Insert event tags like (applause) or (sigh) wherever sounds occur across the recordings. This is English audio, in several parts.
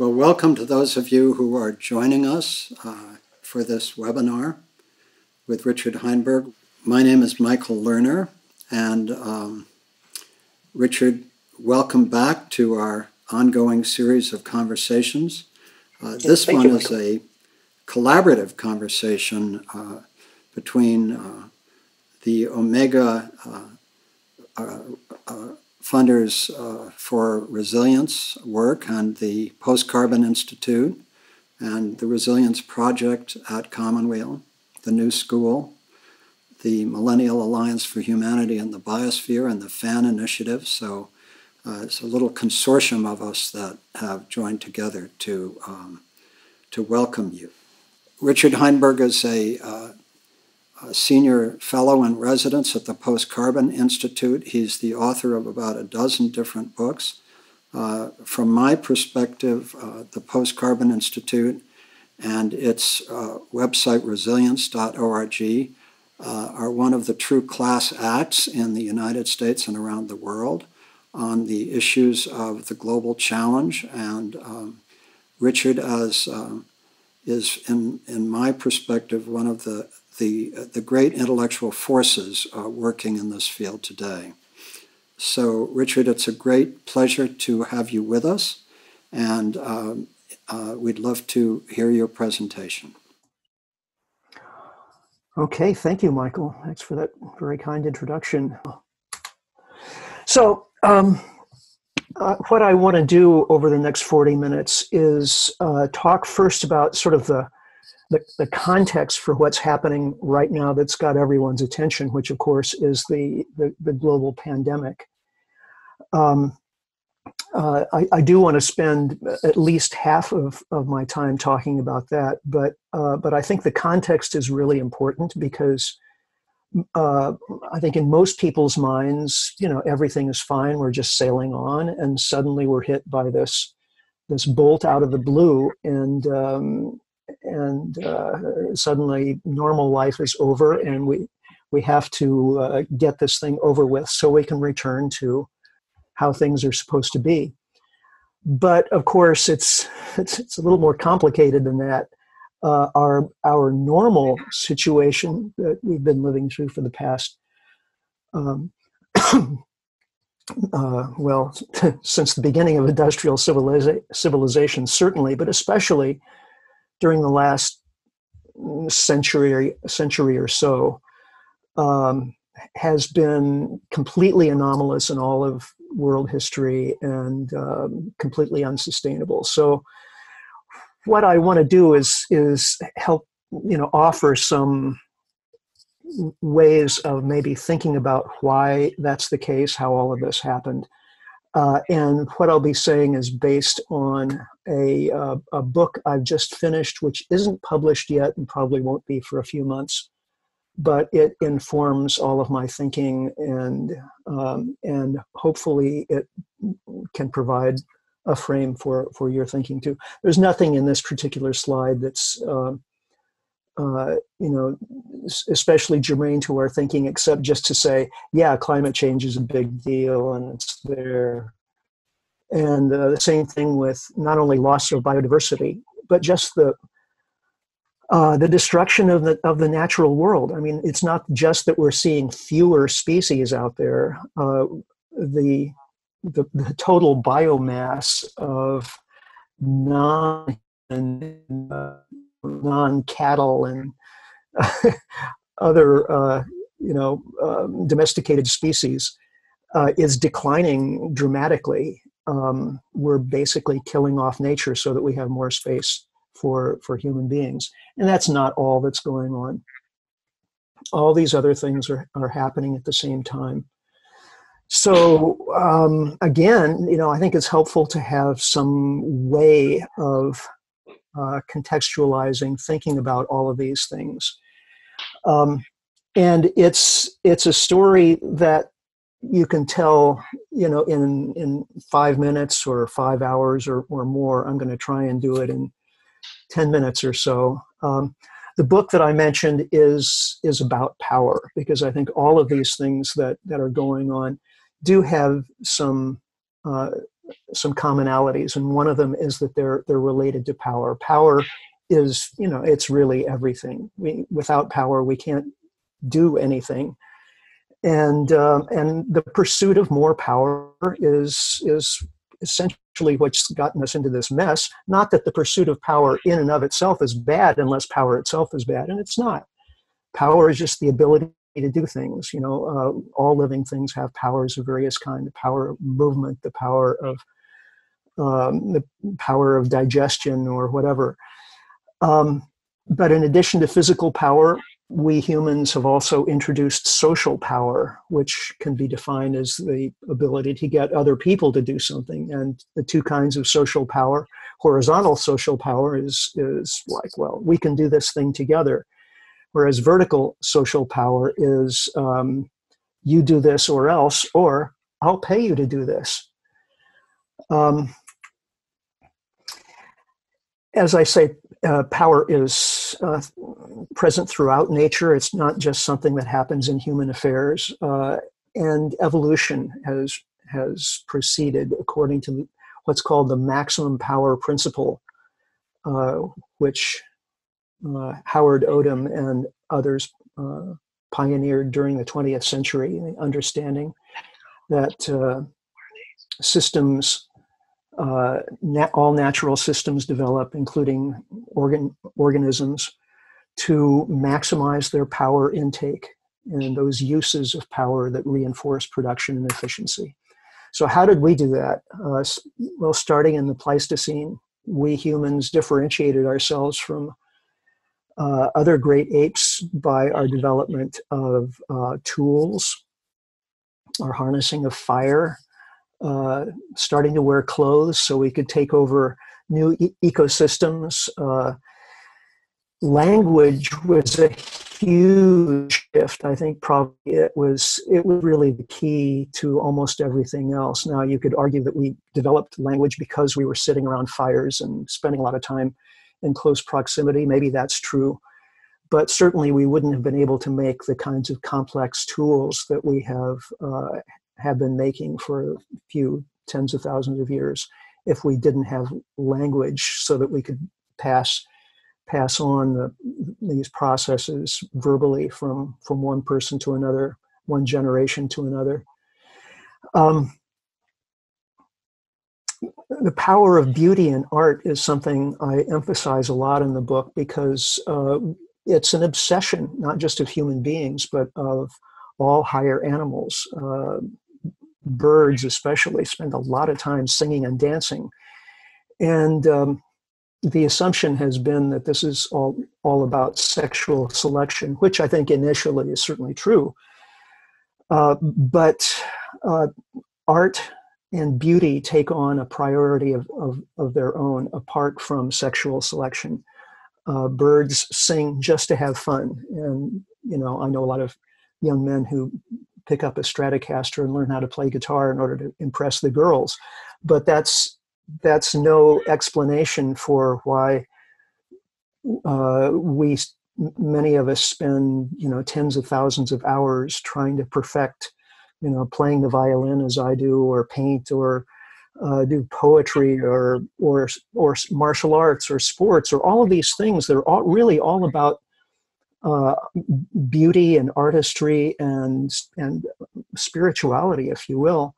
Well, welcome to those of you who are joining us uh, for this webinar with Richard Heinberg. My name is Michael Lerner, and um, Richard, welcome back to our ongoing series of conversations. Uh, this one you, is a collaborative conversation uh, between uh, the Omega uh, uh, funders for resilience work and the Post Carbon Institute and the Resilience Project at Commonweal, the New School, the Millennial Alliance for Humanity and the Biosphere, and the FAN Initiative. So uh, it's a little consortium of us that have joined together to, um, to welcome you. Richard Heinberg is a, uh, a, senior fellow in residence at the Post Carbon Institute. He's the author of about a dozen different books. Uh, from my perspective, uh, the Post Carbon Institute and its uh, website, resilience.org, uh, are one of the true class acts in the United States and around the world on the issues of the global challenge. And um, Richard, as um, is, in, in my perspective, one of the, the, the great intellectual forces uh, working in this field today. So, Richard, it's a great pleasure to have you with us, and um, uh, we'd love to hear your presentation. Okay, thank you, Michael. Thanks for that very kind introduction. So, um, uh, what I want to do over the next 40 minutes is uh, talk first about sort of the, the, the, context for what's happening right now that's got everyone's attention, which of course is the, the, the global pandemic. Um, uh, I, I, do want to spend at least half of, of my time talking about that, but, uh, but I think the context is really important because uh, I think in most people's minds, you know, everything is fine. We're just sailing on, and suddenly we're hit by this this bolt out of the blue, and um, and uh, suddenly normal life is over, and we we have to uh, get this thing over with so we can return to how things are supposed to be. But of course, it's (laughs) it's, it's a little more complicated than that uh, our our normal situation that we've been living through for the past um, (coughs) uh, well (laughs) since the beginning of industrial civiliza- civilization certainly but especially during the last century century or so um, has been completely anomalous in all of world history and um, completely unsustainable so what I want to do is is help you know offer some ways of maybe thinking about why that's the case, how all of this happened. Uh, and what I'll be saying is based on a, uh, a book I've just finished, which isn't published yet and probably won't be for a few months, but it informs all of my thinking and um, and hopefully it can provide a frame for for your thinking too. There's nothing in this particular slide that's uh, uh, you know especially germane to our thinking, except just to say, yeah, climate change is a big deal and it's there. And uh, the same thing with not only loss of biodiversity, but just the uh, the destruction of the of the natural world. I mean, it's not just that we're seeing fewer species out there. Uh, the the, the total biomass of non (laughs) uh, non cattle and other you know um, domesticated species uh, is declining dramatically. Um, we're basically killing off nature so that we have more space for for human beings, and that's not all that's going on. All these other things are, are happening at the same time. So um, again, you know, I think it's helpful to have some way of uh, contextualizing, thinking about all of these things. Um, and it's it's a story that you can tell, you know, in in five minutes or five hours or, or more. I'm going to try and do it in ten minutes or so. Um, the book that I mentioned is is about power because I think all of these things that that are going on do have some uh, some commonalities, and one of them is that they're they're related to power. Power is you know it's really everything. We without power we can't do anything, and um, and the pursuit of more power is is essentially what's gotten us into this mess. Not that the pursuit of power in and of itself is bad, unless power itself is bad, and it's not. Power is just the ability to do things. You know, uh, all living things have powers of various kind: the power of movement, the power of um, the power of digestion, or whatever. Um, but in addition to physical power, we humans have also introduced social power, which can be defined as the ability to get other people to do something. And the two kinds of social power, horizontal social power is, is like, well, we can do this thing together. Whereas vertical social power is um, you do this or else, or I'll pay you to do this. Um, as I say, uh, power is uh, present throughout nature. It's not just something that happens in human affairs. Uh, and evolution has has proceeded according to what's called the maximum power principle, uh, which uh, Howard Odum and others uh, pioneered during the 20th century, understanding that systems uh, all natural systems develop, including organ organisms, to maximize their power intake and those uses of power that reinforce production and efficiency. So, how did we do that? Uh, well, starting in the Pleistocene, we humans differentiated ourselves from uh, other great apes by our development of uh, tools, our harnessing of fire, uh, starting to wear clothes so we could take over new e- ecosystems. Uh, language was a huge shift. I think probably it was it was really the key to almost everything else. Now you could argue that we developed language because we were sitting around fires and spending a lot of time in close proximity. Maybe that's true. But certainly, we wouldn't have been able to make the kinds of complex tools that we have uh, have been making for a few tens of thousands of years if we didn't have language so that we could pass pass on the, these processes verbally from from one person to another one generation to another um, the power of beauty and art is something I emphasize a lot in the book because uh, it's an obsession, not just of human beings, but of all higher animals. Uh, birds especially spend a lot of time singing and dancing. And um, the assumption has been that this is all all about sexual selection which i think initially is certainly true. Uh, but uh, art and beauty take on a priority of, of, of their own apart from sexual selection. Uh, birds sing just to have fun. And you know i know a lot of young men who pick up a Stratocaster and learn how to play guitar in order to impress the girls. But that's that's no explanation for why uh, we many of us spend you know tens of thousands of hours trying to perfect you know playing the violin as I do or paint or uh, do poetry or or or martial arts or sports or all of these things that are all, really all about uh, beauty and artistry and and spirituality, if you will,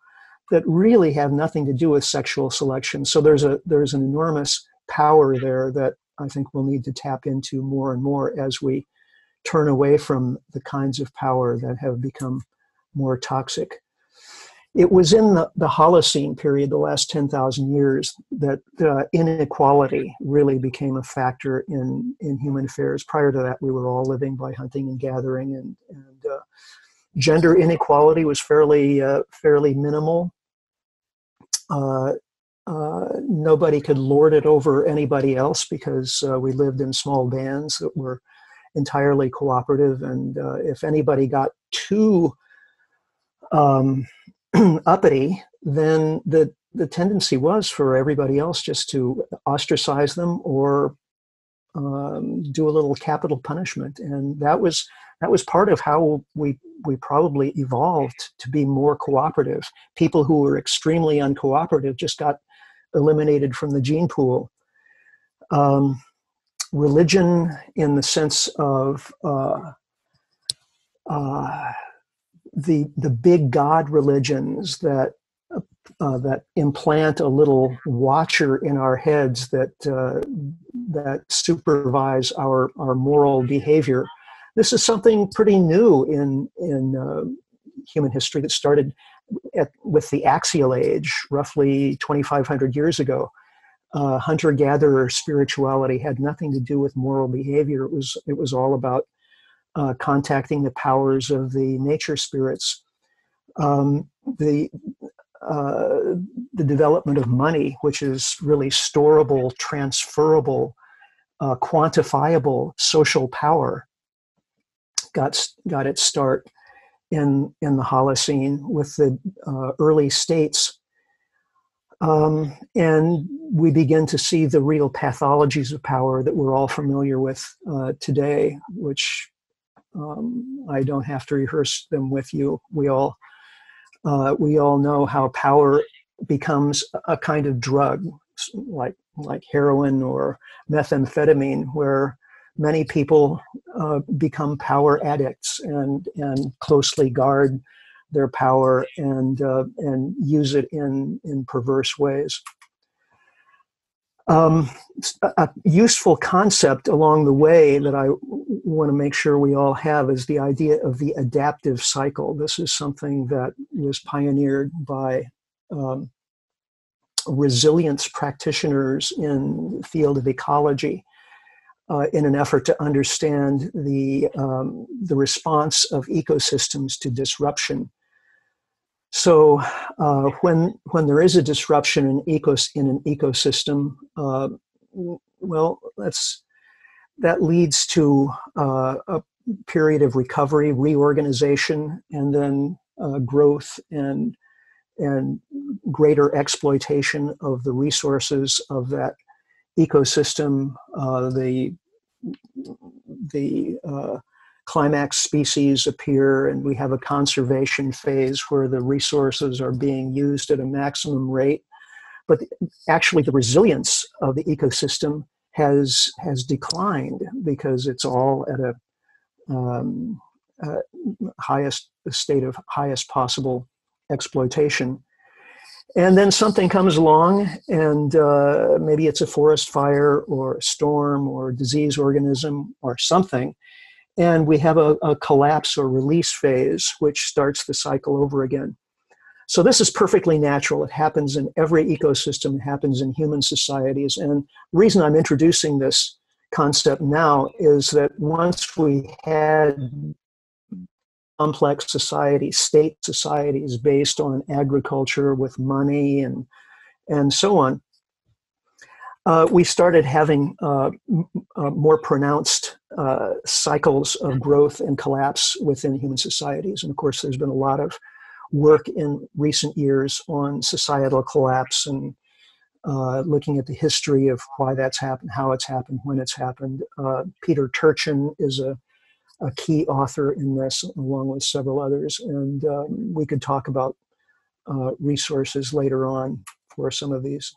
that really have nothing to do with sexual selection. So there's a there's an enormous power there that I think we'll need to tap into more and more as we turn away from the kinds of power that have become more toxic it was in the, the Holocene period, the last 10,000 years, that uh, inequality really became a factor in, in human affairs. Prior to that, we were all living by hunting and gathering, and, and uh, gender inequality was fairly, uh, fairly minimal. Uh, uh, nobody could lord it over anybody else because we lived in small bands that were entirely cooperative, and if anybody got too um, (clears throat) uppity, then the the tendency was for everybody else just to ostracize them or um, do a little capital punishment, and that was that was part of how we we probably evolved to be more cooperative. People who were extremely uncooperative just got eliminated from the gene pool. Um, religion, in the sense of uh, uh, the the big God religions that uh, that implant a little watcher in our heads that uh, that supervise our our moral behavior. This is something pretty new in in uh, human history that started at, with the axial age, roughly 2,500 years ago. Hunter-gatherer spirituality had nothing to do with moral behavior. It was it was all about uh, contacting the powers of the nature spirits. Um, the uh, the development of money, which is really storable, transferable, uh, quantifiable social power, got got its start in in the Holocene with the uh, early states, um, and we begin to see the real pathologies of power that we're all familiar with uh, today, which um, I don't have to rehearse them with you. We all uh, we all know how power becomes a kind of drug, like like heroin or methamphetamine, where many people uh, become power addicts and and closely guard their power and uh, and use it in in perverse ways. Um, a useful concept along the way that I want to make sure we all have is the idea of the adaptive cycle. This is something that was pioneered by um, resilience practitioners in the field of ecology uh, in an effort to understand the, um, the response of ecosystems to disruption. So uh, when, when there is a disruption in, ecos- in an ecosystem, uh, well, that's that leads to uh, a period of recovery, reorganization, and then uh, growth and and greater exploitation of the resources of that ecosystem. Uh, the the uh, climax species appear, and we have a conservation phase where the resources are being used at a maximum rate. But actually, the resilience of the ecosystem has has declined because it's all at a um, uh, highest state of highest possible exploitation. And then something comes along, and uh, maybe it's a forest fire or a storm or a disease organism or something, and we have a, a collapse or release phase, which starts the cycle over again. So this is perfectly natural. It happens in every ecosystem. It happens in human societies. And reason I'm introducing this concept now is that once we had complex societies, state societies based on agriculture with money and and so on, uh, we started having uh, m- uh, more pronounced uh, cycles of growth and collapse within human societies. And of course, there's been a lot of work in recent years on societal collapse and uh, looking at the history of why that's happened, how it's happened, when it's happened. Uh, Peter Turchin is a, a, key author in this, along with several others. And um, we could talk about uh, resources later on for some of these.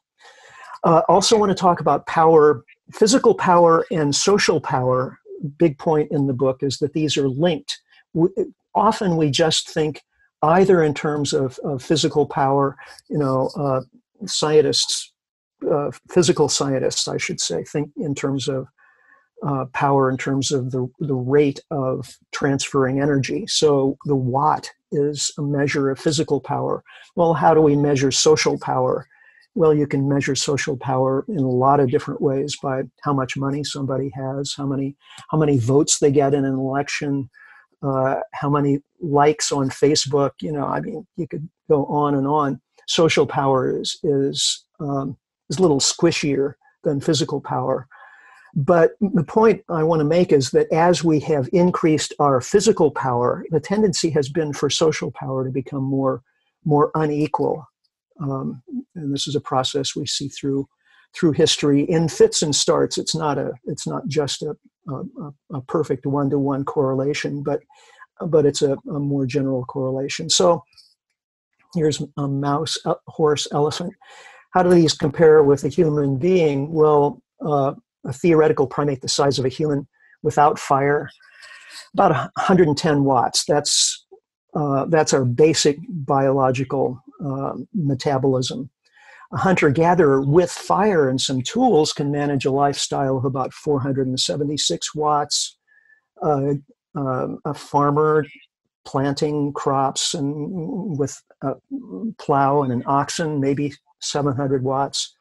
Uh, also, want to talk about power, physical power, and social power. Big point in the book is that these are linked. We, often we just think either in terms of, of physical power, you know, uh, scientists, uh, physical scientists, I should say, think in terms of uh, power in terms of the, the rate of transferring energy. So the watt is a measure of physical power. Well, how do we measure social power? Well, you can measure social power in a lot of different ways by how much money somebody has, how many how many votes they get in an election, uh, how many likes on Facebook. You know, I mean, you could go on and on. Social power is is um, is a little squishier than physical power. But the point I want to make is that as we have increased our physical power, the tendency has been for social power to become more more unequal. Um, and this is a process we see through through history in fits and starts. It's not a it's not just a a, a perfect one to one correlation, but but it's a, a, more general correlation. So here's a mouse, a horse, elephant. How do these compare with a human being? Well, uh, a theoretical primate the size of a human without fire, about 110 watts. That's uh, that's our basic biological uh, metabolism. A hunter gatherer with fire and some tools can manage a lifestyle of about 476 watts. Uh, uh, a farmer planting crops and with a plow and an oxen, maybe 700 watts.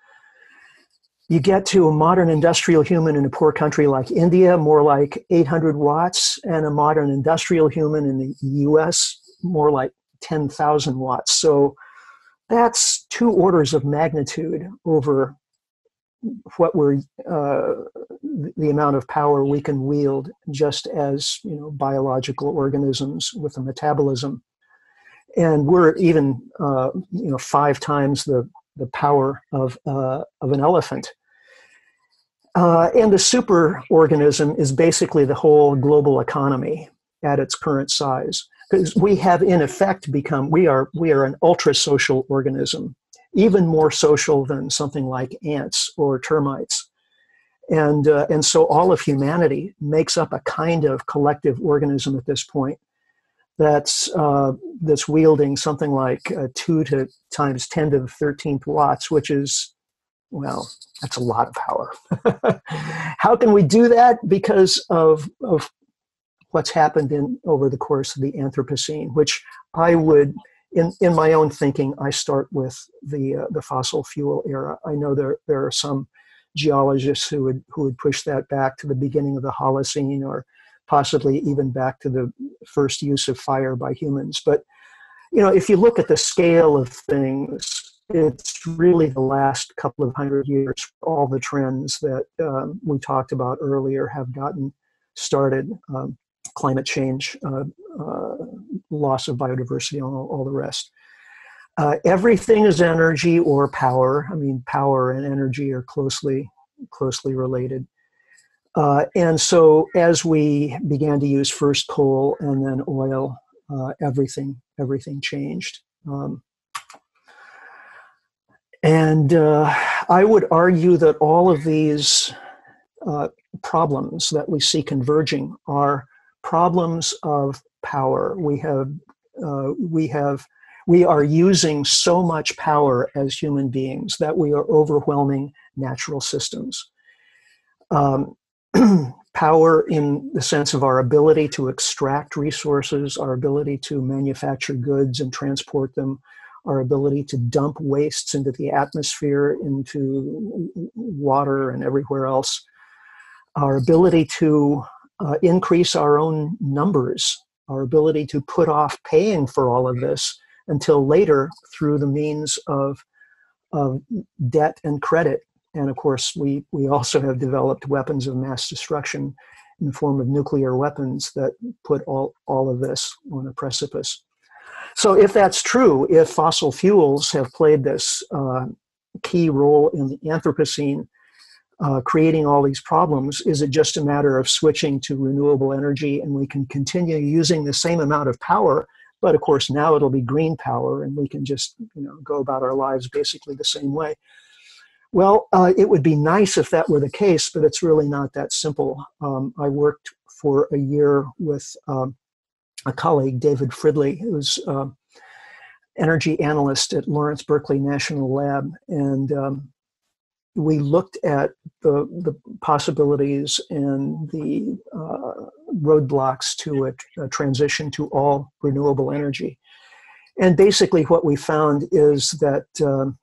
You get to a modern industrial human in a poor country like India, more like 800 watts, and a modern industrial human in the US, more like 10,000 watts. So that's two orders of magnitude over what we're uh, the amount of power we can wield just as you know biological organisms with a metabolism. And we're even uh, you know five times the the power of uh, of an elephant. Uh, and the super organism is basically the whole global economy at its current size we have in effect become we are we are an ultra social organism even more social than something like ants or termites and uh, and so all of humanity makes up a kind of collective organism at this point that's uh, that's wielding something like uh, two to times ten to the thirteenth watts, which is well, that's a lot of power. (laughs) How can we do that? Because of of what's happened in over the course of the Anthropocene, which I would, in, in my own thinking, I start with the uh, the fossil fuel era. I know there there are some geologists who would who would push that back to the beginning of the Holocene or possibly even back to the first use of fire by humans. But you know, if you look at the scale of things, it's really the last couple of hundred years. All the trends that um, we talked about earlier have gotten started. Um, climate change, uh, uh, loss of biodiversity, and all, all the rest. Uh, everything is energy or power. I mean, power and energy are closely closely related. Uh, and so, as we began to use first coal and then oil, uh, everything everything changed. Um, and uh, I would argue that all of these problems that we see converging are problems of power. We have uh, we have we are using so much power as human beings that we are overwhelming natural systems. Um, (clears throat) power in the sense of our ability to extract resources, our ability to manufacture goods and transport them, our ability to dump wastes into the atmosphere, into water and everywhere else, our ability to uh, increase our own numbers, our ability to put off paying for all of this until later through the means of, of debt and credit. And of course, we, we also have developed weapons of mass destruction in the form of nuclear weapons that put all, all of this on a precipice. So, if that's true, if fossil fuels have played this uh, key role in the Anthropocene, uh, creating all these problems, is it just a matter of switching to renewable energy and we can continue using the same amount of power but of course, now it'll be green power, and we can just you know go about our lives basically the same way. Well, uh, it would be nice if that were the case, but it's really not that simple. Um, I worked for a year with um, a colleague, David Fridley, who's uh, energy analyst at Lawrence Berkeley National Lab, and um, we looked at the, the possibilities and the uh, roadblocks to a, a, transition to all renewable energy. And basically, what we found is that um,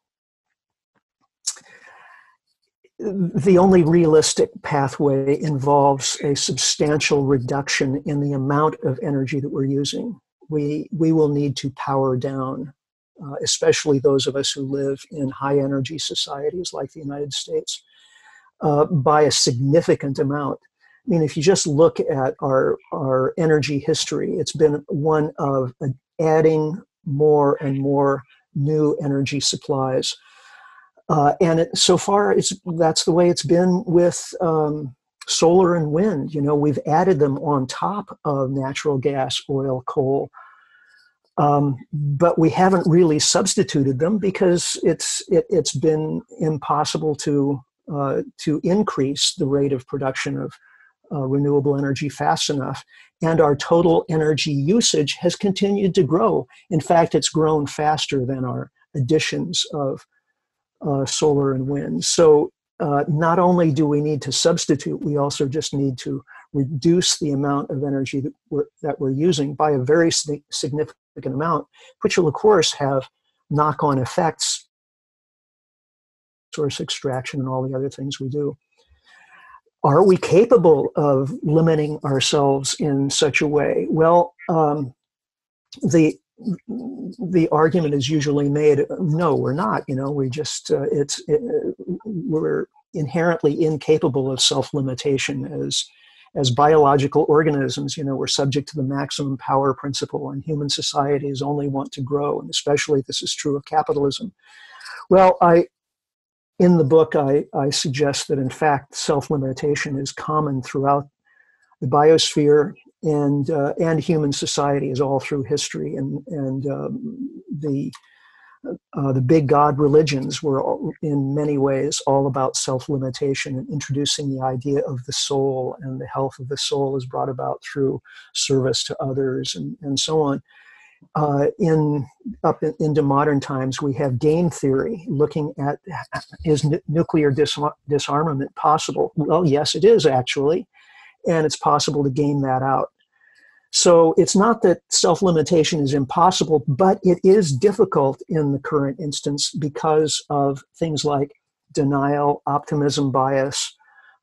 the only realistic pathway involves a substantial reduction in the amount of energy that we're using. We, we will need to power down uh, especially those of us who live in high energy societies like the United States, uh, by a significant amount. I mean, if you just look at our, our energy history, it's been one of adding more and more new energy supplies. Uh, and it, so far, it's that's the way it's been with um, solar and wind. You know, we've added them on top of natural gas, oil, coal, um, but we haven't really substituted them because it's it, has been impossible to uh, to increase the rate of production of uh, renewable energy fast enough. And our total energy usage has continued to grow. In fact, it's grown faster than our additions of uh, solar and wind. So uh, not only do we need to substitute, we also just need to reduce the amount of energy that we're, that we're using by a very significant amount, which will, of course, have knock on effects, source extraction, and all the other things we do. Are we capable of limiting ourselves in such a way? Well, um, the the argument is usually made no we're not you know we just uh, it's it, we're inherently incapable of self-limitation as as biological organisms you know we're subject to the maximum power principle and human societies only want to grow and especially this is true of capitalism. Well i in the book i i suggest that in fact self-limitation is common throughout the biosphere and uh, and human society is all through history and and um, the uh, the big god religions were in many ways all about self-limitation and introducing the idea of the soul and the health of the soul is brought about through service to others and, and so on uh, in up in, into modern times we have game theory looking at is n- nuclear dis- disarmament possible well yes it is actually and it's possible to game that out. So it's not that self limitation is impossible, but it is difficult in the current instance because of things like denial, optimism bias,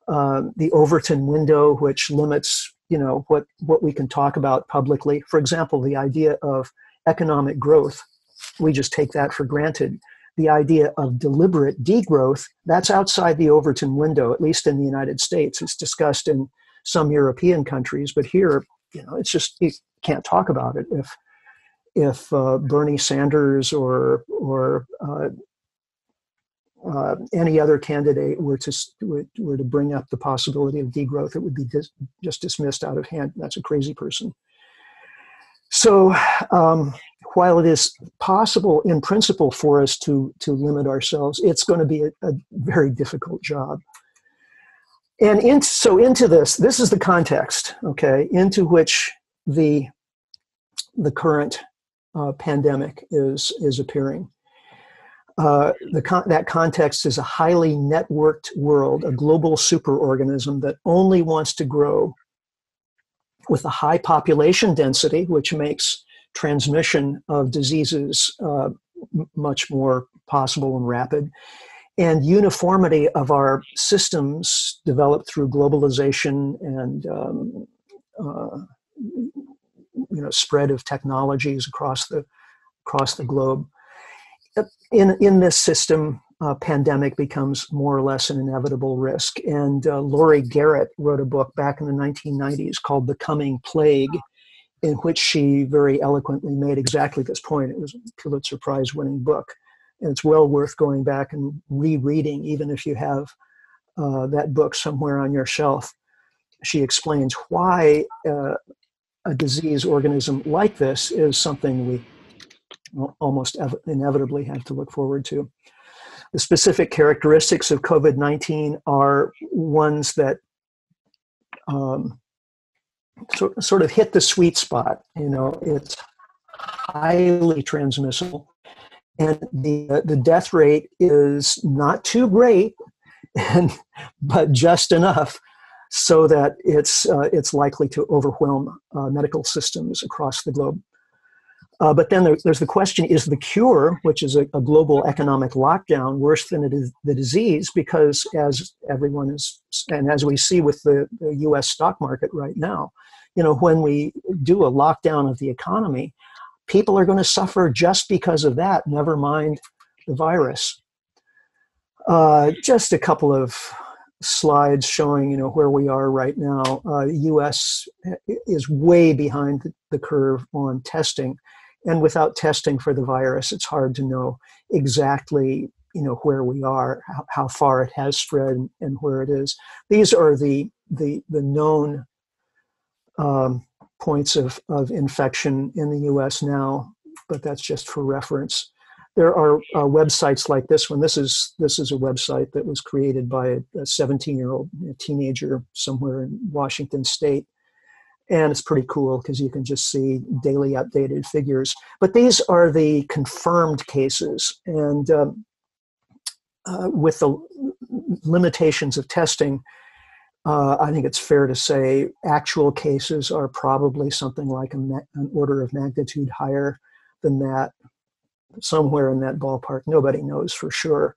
uh, the Overton window, which limits you know what what we can talk about publicly. For example, the idea of economic growth, we just take that for granted. The idea of deliberate degrowth, that's outside the Overton window, at least in the United States. It's discussed in some European countries, but here, you know, it's just you can't talk about it. If if uh, Bernie Sanders or or uh, uh, any other candidate were to were, to bring up the possibility of degrowth, it would be dis- just dismissed out of hand. That's a crazy person. So, um, while it is possible in principle for us to to limit ourselves, it's going to be a, a very difficult job and in, so into this this is the context okay into which the the current uh, pandemic is is appearing. Uh, the con- that context is a highly networked world a global superorganism that only wants to grow with a high population density which makes transmission of diseases uh, m- much more possible and rapid and uniformity of our systems developed through globalization and um, uh, you know spread of technologies across the across the globe. In in this system, uh, pandemic becomes more or less an inevitable risk. And uh, Laurie Garrett wrote a book back in the 1990s called "The Coming Plague." In which she very eloquently made exactly this point. It was a Pulitzer Prize winning book it's well worth going back and rereading, even if you have uh, that book somewhere on your shelf. She explains why uh, a disease organism like this is something we almost ev- inevitably have to look forward to. The specific characteristics of COVID 19 are ones that um, so, sort of hit the sweet spot. You know, it's highly transmissible and the the death rate is not too great, and but just enough so that it's uh, it's likely to overwhelm uh, medical systems across the globe. Uh, but then there, there's the question: Is the cure, which is a, a, global economic lockdown, worse than it is the disease? Because as everyone is, and as we see with the, the U.S. stock market right now, you know, when we do a lockdown of the economy, people are going to suffer just because of that, never mind the virus. Uh, just a couple of slides showing you know where we are right now. Uh, U.S. is way behind the curve on testing, and without testing for the virus, it's hard to know exactly you know where we are, how, how far it has spread, and, and, where it is. These are the the the known um, points of of infection in the U.S. now, but that's just for reference. There are uh, websites like this one. This is this is a website that was created by a 17 year old teenager somewhere in Washington State and it's pretty cool because you can just see daily updated figures. But these are the confirmed cases, and um, uh, with the limitations of testing, uh, I think it's fair to say actual cases are probably something like ma- an order of magnitude higher than that, somewhere in that ballpark. Nobody knows for sure.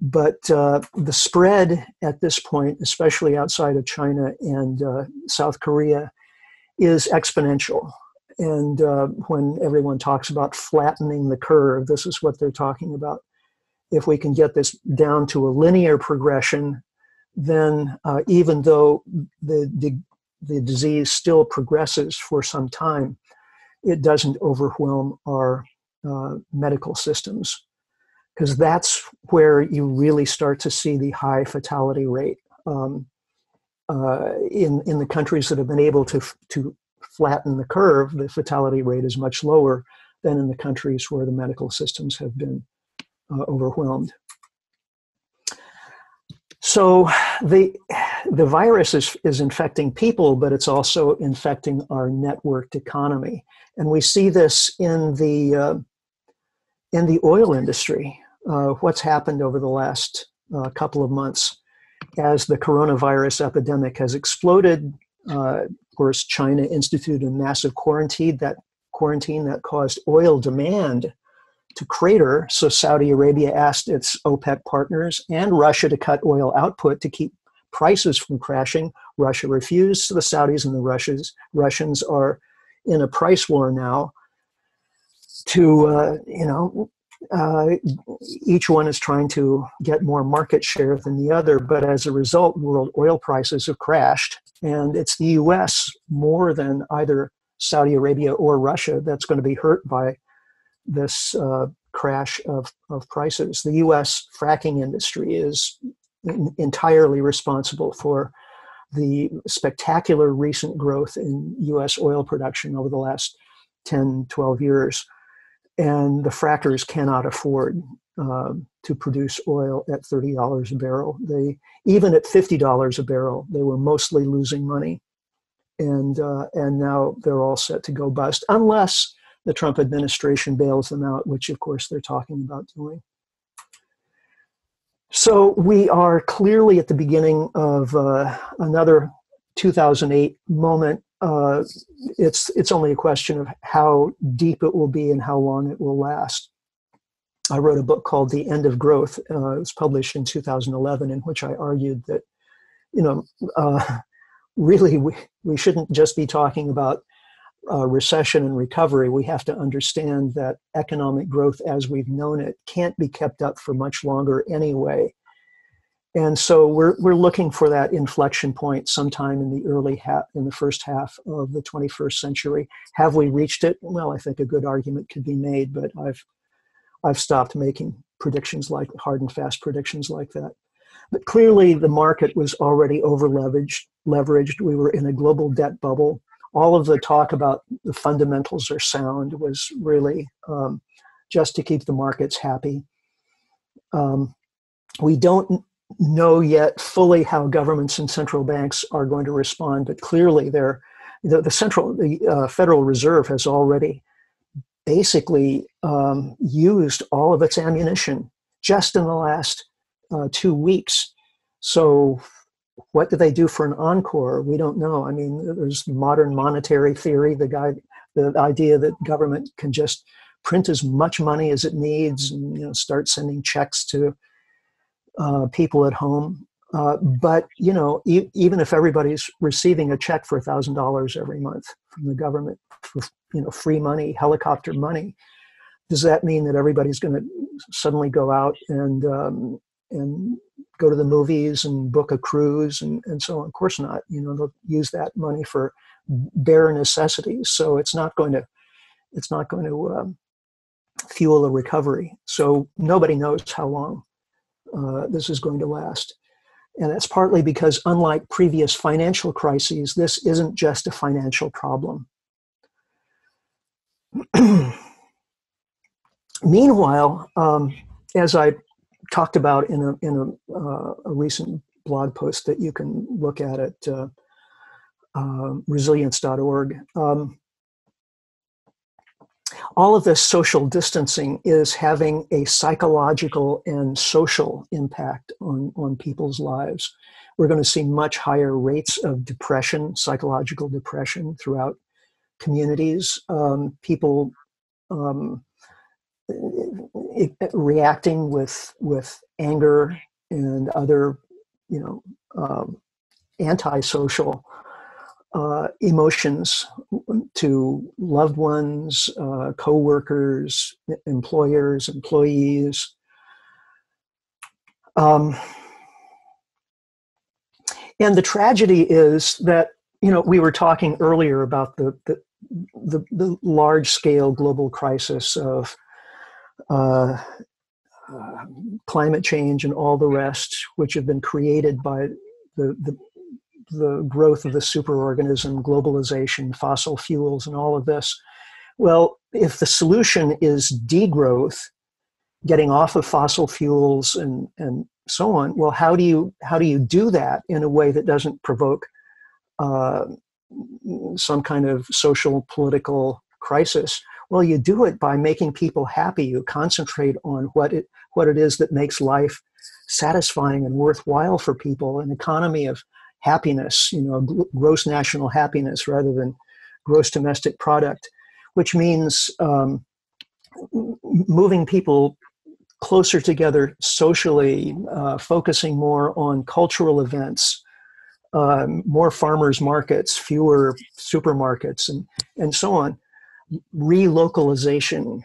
But uh, the spread at this point, especially outside of China and uh, South Korea, is exponential. And uh, when everyone talks about flattening the curve, this is what they're talking about. If we can get this down to a linear progression, then uh, even though the, the, the disease still progresses for some time, it doesn't overwhelm our uh, medical systems because that's where you really start to see the high fatality rate. Um, uh, in in the countries that have been able to to flatten the curve, the fatality rate is much lower than in the countries where the medical systems have been uh, overwhelmed. So the the virus is is infecting people, but it's also infecting our networked economy, and we see this in the uh, in the oil industry. Uh, what's happened over the last uh, couple of months? as the coronavirus epidemic has exploded. Uh, of course, China instituted a massive quarantine that quarantine that caused oil demand to crater. So Saudi Arabia asked its OPEC partners and Russia to cut oil output to keep prices from crashing. Russia refused. So the Saudis and the Russians Russians are in a price war now to uh, you know uh, each one is trying to get more market share than the other. But as a result, world oil prices have crashed. And it's the US more than either Saudi Arabia or Russia that's going to be hurt by this uh, crash of, of prices. The US fracking industry is in, entirely responsible for the spectacular recent growth in US oil production over the last 10, 12 years and the frackers cannot afford uh, to produce oil at thirty dollars a barrel. They even at fifty dollars a barrel, they were mostly losing money, and uh, and now they're all set to go bust unless the Trump administration bails them out, which of course they're talking about doing. So we are clearly at the beginning of uh, another 2008 moment uh, it's it's only a question of how deep it will be and how long it will last. I wrote a book called The End of Growth. Uh, it was published in 2011, in which I argued that, you know, uh, (laughs) really we, we shouldn't just be talking about uh, recession and recovery. We have to understand that economic growth as we've known it can't be kept up for much longer anyway. And so we're we're looking for that inflection point sometime in the early half in the first half of the 21st century. Have we reached it? Well i think a good argument could be made but i've i've stopped making predictions like hard and fast predictions like that. But clearly the market was already over leveraged leveraged. We were in a global debt bubble all of the talk about the fundamentals are sound was really um, just to keep the markets happy um, we don't know yet fully how governments and central banks are going to respond, but clearly they're, the, the central, the uh, Federal Reserve has already basically um, used all of its ammunition just in the last uh, two weeks. So, what do they do for an encore? We don't know. I mean, there's modern monetary theory, the guy, the idea that government can just print as much money as it needs and you know start sending checks to uh, people at home. Uh, but you know, e- even if everybody's receiving a check for thousand dollars every month from the government for you know free money, helicopter money, does that mean that everybody's going to suddenly go out and um, and go to the movies and book a cruise and, and so on? Of course not. You know, they'll use that money for bare necessities. So it's not going to it's not going to um, fuel a recovery. So nobody knows how long uh, this is going to last. And that's partly because, unlike previous financial crises, this isn't just a financial problem. (clears throat) Meanwhile, um, as I talked about in a, in a, uh, a, recent blog post that you can look at at uh, uh, resilience.org, um, all of this social distancing is having a psychological and social impact on, on people's lives. We're going to see much higher rates of depression, psychological depression throughout communities. Um, people um, reacting with with anger and other, you know, um, antisocial uh, emotions to loved ones, uh, co-workers, employers, employees. Um, and the tragedy is that you know we were talking earlier about the the, the, the large scale global crisis of uh, climate change and all the rest, which have been created by the, the the growth of the superorganism, globalization, fossil fuels, and all of this. Well, if the solution is degrowth, getting off of fossil fuels and, and so on, well, how do you how do you do that in a way that doesn't provoke uh, some kind of social political crisis? Well, you do it by making people happy. You concentrate on what it what it is that makes life satisfying and worthwhile for people. An economy of happiness, you know, gross national happiness rather than gross domestic product, which means um, moving people closer together socially, uh, focusing more on cultural events, um, more farmers markets, fewer supermarkets, and, and so on. Relocalization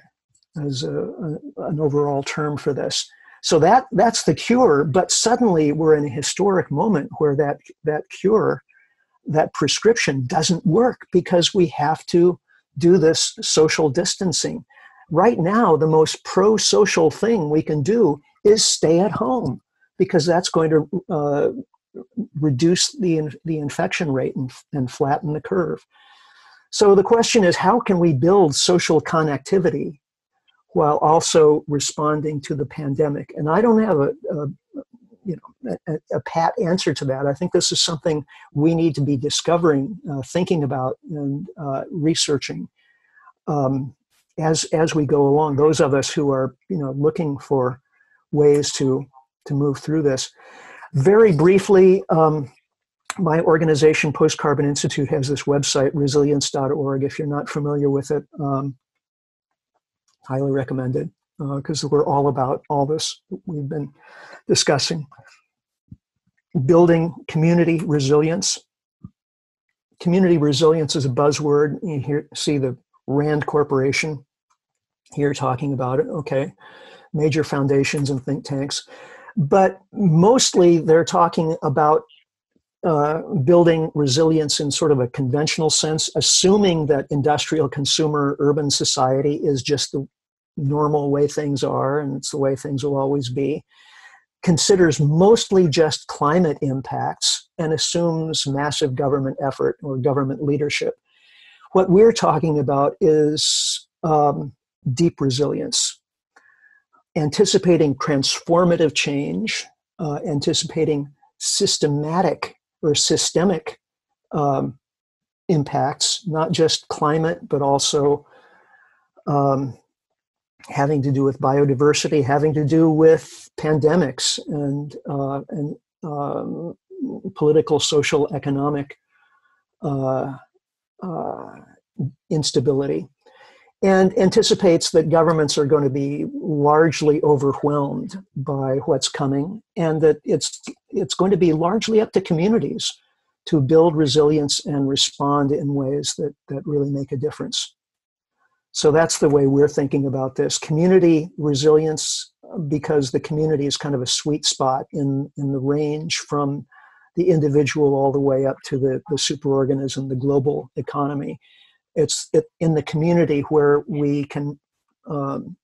is a, a, an overall term for this. So that that's the cure. But suddenly we're in a historic moment where that that cure, that prescription doesn't work because we have to do this social distancing. Right now, the most pro-social thing we can do is stay at home because that's going to uh, reduce the the infection rate and, and flatten the curve. So the question is, how can we build social connectivity while also responding to the pandemic. And I don't have a, a you know a, a, pat answer to that. I think this is something we need to be discovering, uh, thinking about, and uh, researching um, as as we go along. Those of us who are you know looking for ways to to move through this. Very briefly. Um, my organization, Post Carbon Institute, has this website, resilience.org. If you're not familiar with it, um, highly recommended because uh, we're all about all this we've been discussing. Building community resilience. Community resilience is a buzzword. You hear, see the RAND Corporation here talking about it. Okay, major foundations and think tanks. But mostly they're talking about uh, building resilience in sort of a conventional sense, assuming that industrial consumer urban society is just the normal way things are and it's the way things will always be, considers mostly just climate impacts and assumes massive government effort or government leadership. What we're talking about is um, deep resilience, anticipating transformative change, uh, anticipating systematic or systemic um, impacts, not just climate, but also um, having to do with biodiversity, having to do with pandemics and, uh, and um, political, social, economic uh, uh, instability. And anticipates that governments are going to be largely overwhelmed by what's coming, and that it's it's going to be largely up to communities to build resilience and respond in ways that, that really make a difference. So that's the way we're thinking about this community resilience, because the community is kind of a sweet spot in, in the range from the individual all the way up to the, the superorganism, the global economy. It's it, in the community where we can um,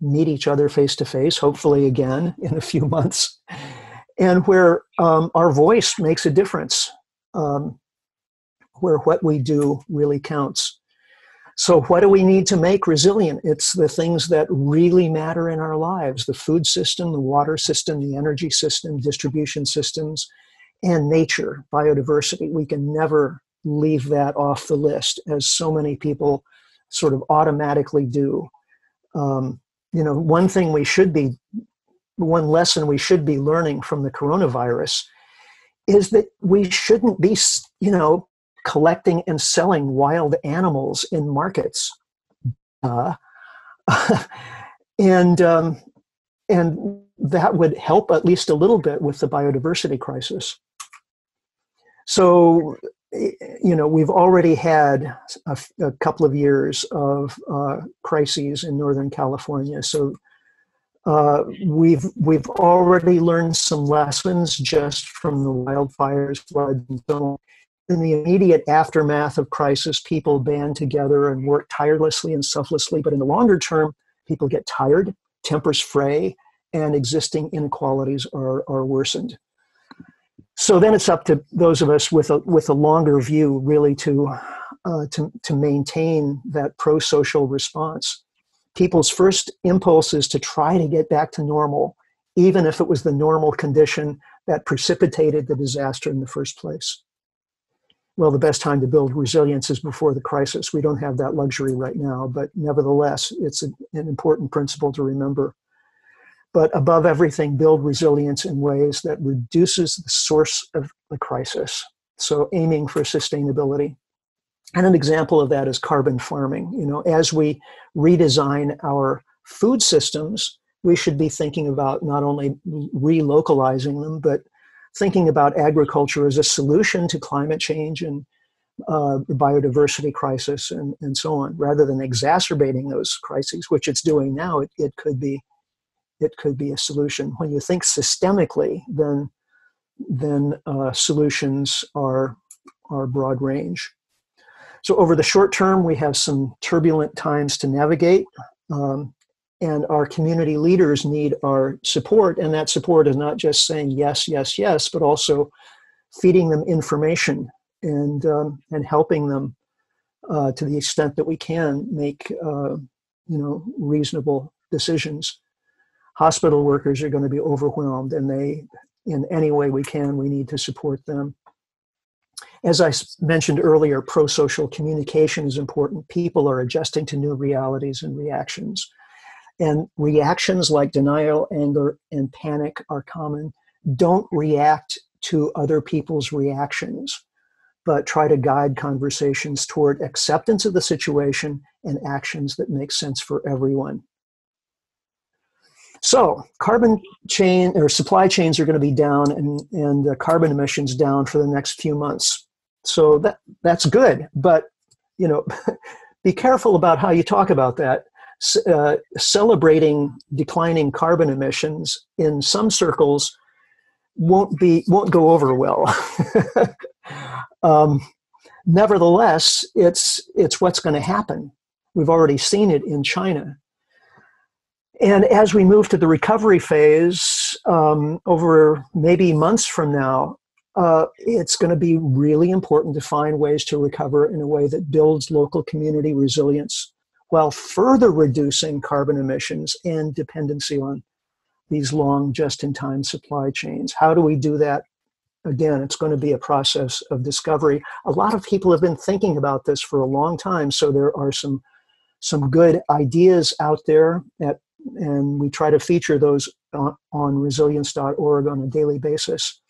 meet each other face to face, hopefully again (laughs) in a few months, and where um, our voice makes a difference, um, where what we do really counts. So, what do we need to make resilient? It's the things that really matter in our lives the food system, the water system, the energy system, distribution systems, and nature, biodiversity. We can never leave that off the list, as so many people sort of automatically do. Um, you know, one thing we should be, one lesson we should be learning from the coronavirus is that we shouldn't be, you know, collecting and selling wild animals in markets. Uh, (laughs) and um, and that would help at least a little bit with the biodiversity crisis. So, you know, we've already had a, a couple of years of uh, crises in Northern California. So uh, we've we've already learned some lessons just from the wildfires, floods, and so on in the immediate aftermath of crisis, people band together and work tirelessly and selflessly. But in the longer term, people get tired, tempers fray, and existing inequalities are, are worsened. So then it's up to those of us with a, with a longer view really to, uh, to, to maintain that pro social response. People's first impulse is to try to get back to normal, even if it was the normal condition that precipitated the disaster in the first place well, the best time to build resilience is before the crisis. We don't have that luxury right now, but nevertheless, it's an important principle to remember. But above everything, build resilience in ways that reduces the source of the crisis. So, aiming for sustainability. And an example of that is carbon farming. You know, as we redesign our food systems, we should be thinking about not only relocalizing them, but thinking about agriculture as a solution to climate change and uh, biodiversity crisis and, and so on, rather than exacerbating those crises, which it's doing now, it, it could be it could be a solution. When you think systemically, then then uh, solutions are are broad range. So over the short term, we have some turbulent times to navigate. Um, and our community leaders need our support and that support is not just saying yes yes yes but also feeding them information and um, and helping them uh, to the extent that we can make uh, you know reasonable decisions hospital workers are going to be overwhelmed and they in any way we can we need to support them as i mentioned earlier pro-social communication is important people are adjusting to new realities and reactions and reactions like denial, anger, and panic are common. Don't react to other people's reactions, but try to guide conversations toward acceptance of the situation and actions that make sense for everyone. So, carbon chain or supply chains are going to be down and, and carbon emissions down for the next few months. So that that's good, but you know, (laughs) be careful about how you talk about that uh, celebrating declining carbon emissions in some circles won't be won't go over well. (laughs) um, nevertheless, it's it's what's going to happen. We've already seen it in China. And as we move to the recovery phase, um, over maybe months from now, uh, it's going to be really important to find ways to recover in a way that builds local community resilience while further reducing carbon emissions and dependency on these long just in time supply chains. How do we do that? Again, it's going to be a process of discovery. A lot of people have been thinking about this for a long time, so there are some some good ideas out there at, and we try to feature those on, on resilience.org on a daily basis.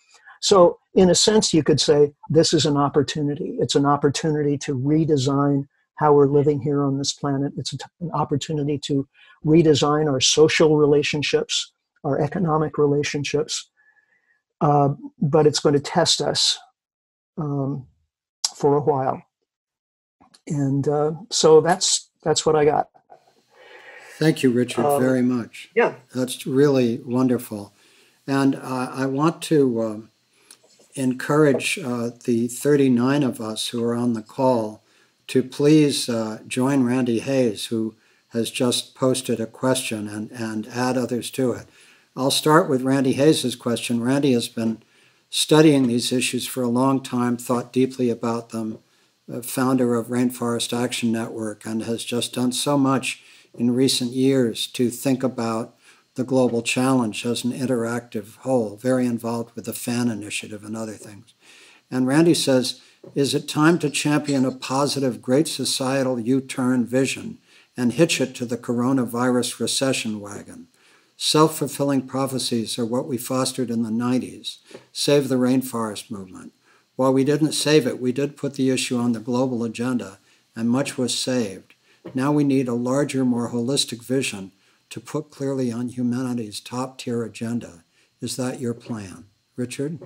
So, in a sense, you could say this is an opportunity. It's an opportunity to redesign how we're living here on this planet. It's an opportunity to redesign our social relationships, our economic relationships, uh, but it's going to test us um, for a while. And uh, so that's that's what I got. Thank you, Richard, um, very much. Yeah, that's really wonderful, and uh, I want to um, encourage uh, the 39 of us who are on the call to please uh, join Randy Hayes, who has just posted a question and, and add others to it. I'll start with Randy Hayes's question. Randy has been studying these issues for a long time, thought deeply about them, founder of Rainforest Action Network, and has just done so much in recent years to think about the global challenge as an interactive whole, very involved with the FAN initiative and other things. And Randy says, Is it time to champion a positive, great societal U turn vision and hitch it to the coronavirus recession wagon? Self fulfilling prophecies are what we fostered in the 90s. Save the rainforest movement. While we didn't save it, we did put the issue on the global agenda, and much was saved. Now we need a larger, more holistic vision to put clearly on humanity's top tier agenda. Is that your plan? Richard?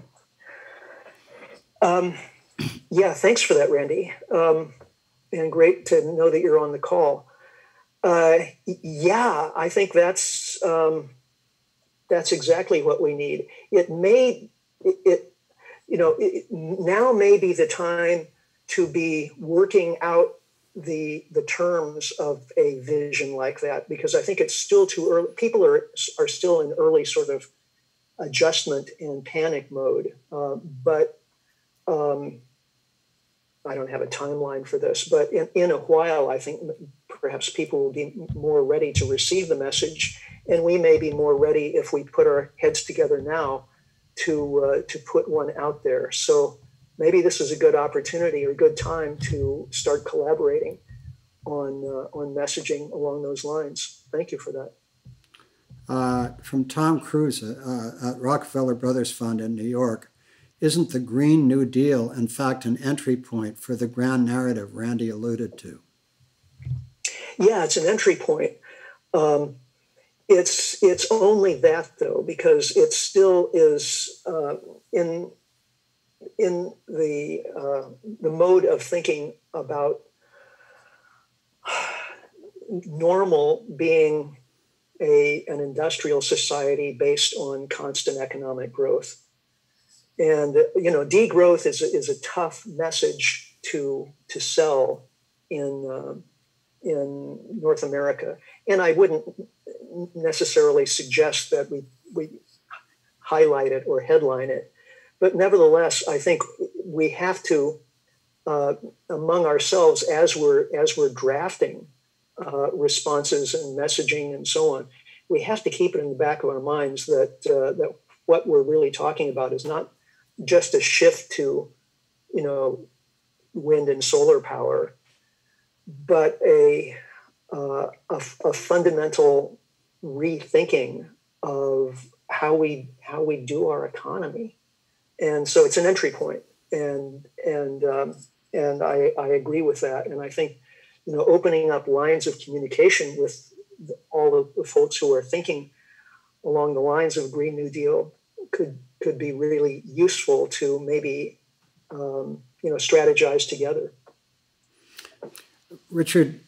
Um, yeah, thanks for that, Randy. Um, and great to know that you're on the call. Uh, yeah, I think that's um, that's exactly what we need. It may it, it you know it, now may be the time to be working out the the terms of a vision like that because I think it's still too early. People are are still in early sort of adjustment and panic mode. Uh, but um, I don't have a timeline for this. But in, in a while, I think perhaps people will be more ready to receive the message, and we may be more ready if we put our heads together now to uh, to put one out there. So maybe this is a good opportunity or a good time to start collaborating on uh, on messaging along those lines. Thank you for that. Uh, from Tom Kruse uh, at Rockefeller Brothers Fund in New York, isn't the Green New Deal in fact an entry point for the grand narrative Randy alluded to? Yeah, it's an entry point. Um, it's it's only that though because it still is uh, in in the uh, the mode of thinking about normal being a an industrial society based on constant economic growth, and you know degrowth is a, is a tough message to to sell in uh, in North America, and I wouldn't necessarily suggest that we we highlight it or headline it but nevertheless, I think we have to, uh, among ourselves, as we're as we're drafting uh, responses and messaging and so on, we have to keep it in the back of our minds that uh, that what we're really talking about is not just a shift to, you know, wind and solar power, but a uh, a, a fundamental rethinking of how we how we do our economy and so it's an entry point, and and um, and I, I agree with that, and I think you know opening up lines of communication with the, all of the folks who are thinking along the lines of Green New Deal could could be really useful to maybe um, you know strategize together. Richard,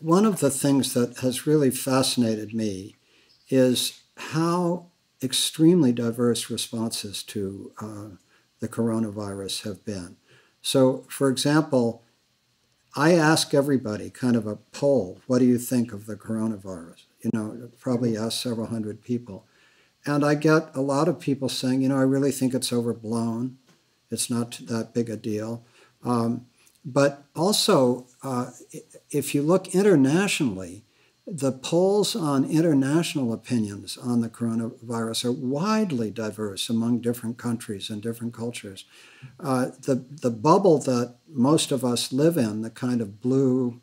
one of the things that has really fascinated me is how extremely diverse responses to uh, the coronavirus have been. So, for example, I ask everybody kind of a poll, what do you think of the coronavirus? You know, probably ask several hundred people. And I get a lot of people saying, you know, I really think it's overblown. It's not that big a deal. Um, but also, uh, if you look internationally, the polls on international opinions on the coronavirus are widely diverse among different countries and different cultures. Uh, the, the bubble that most of us live in, the kind of blue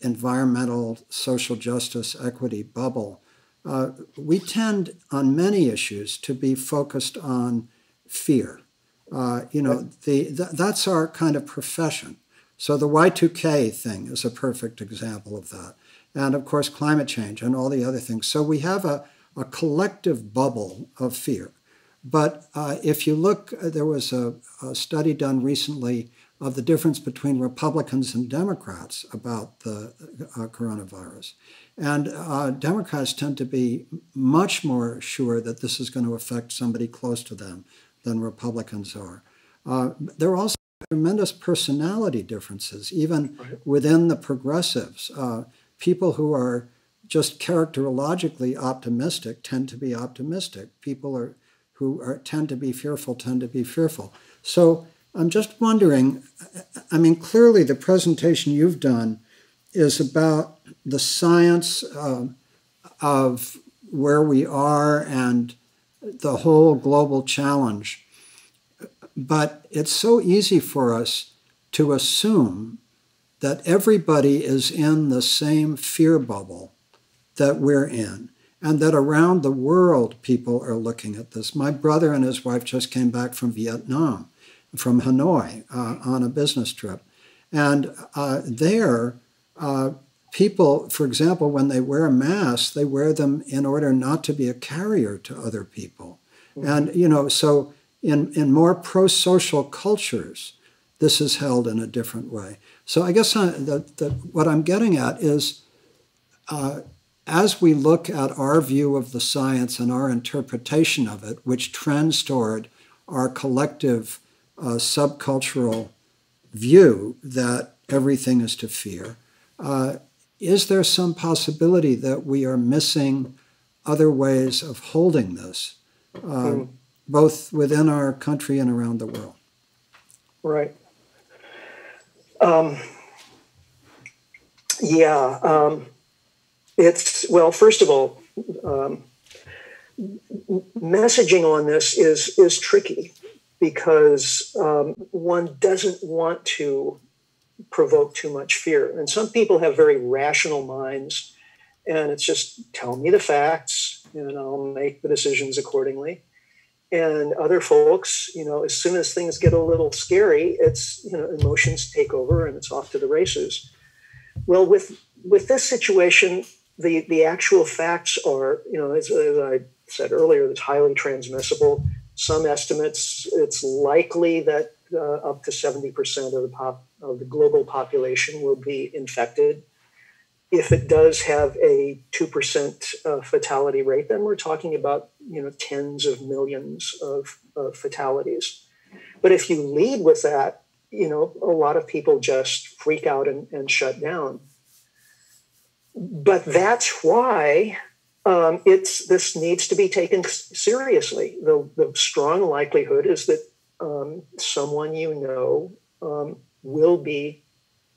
environmental, social justice, equity bubble, uh, we tend on many issues to be focused on fear. Uh, you know, the, the, that's our kind of profession. So the Y2K thing is a perfect example of that and of course climate change and all the other things. So we have a, a collective bubble of fear. But uh, if you look, uh, there was a, a, study done recently of the difference between Republicans and Democrats about the uh, coronavirus. And uh, Democrats tend to be much more sure that this is going to affect somebody close to them than Republicans are. Uh, there are also tremendous personality differences, even within the progressives. People who are just characterologically optimistic tend to be optimistic. People are who are tend to be fearful tend to be fearful. So I'm just wondering. I mean, clearly the presentation you've done is about the science uh, of where we are and the whole global challenge. But it's so easy for us to assume that everybody is in the same fear bubble that we're in, and that around the world people are looking at this. My brother and his wife just came back from Vietnam, from Hanoi, uh, on a business trip. And uh, there, uh, people, for example, when they wear masks, they wear them in order not to be a carrier to other people. Mm-hmm. And, you know, so in, in more pro social cultures, this is held in a different way. So I guess I, that, that what I'm getting at is uh, as we look at our view of the science and our interpretation of it, which trends toward our collective uh, subcultural view that everything is to fear, uh, is there some possibility that we are missing other ways of holding this, mm. both within our country and around the world? Right. Um, yeah. Um, it's, well, first of all, um, messaging on this is, is tricky because um, one doesn't want to provoke too much fear. And some people have very rational minds, and it's just tell me the facts, and I'll make the decisions accordingly. And other folks, you know, as soon as things get a little scary, it's you know emotions take over and it's off to the races. Well, with with this situation, the the actual facts are, you know, as, as I said earlier, it's highly transmissible. Some estimates, it's likely that uh, up to 70% of the pop of the global population will be infected. If it does have a 2% uh, fatality rate, then we're talking about you know tens of millions of, of fatalities. But if you lead with that, you know, a lot of people just freak out and, and shut down. But that's why um, it's this needs to be taken seriously. The, the strong likelihood is that um, someone you know um, will be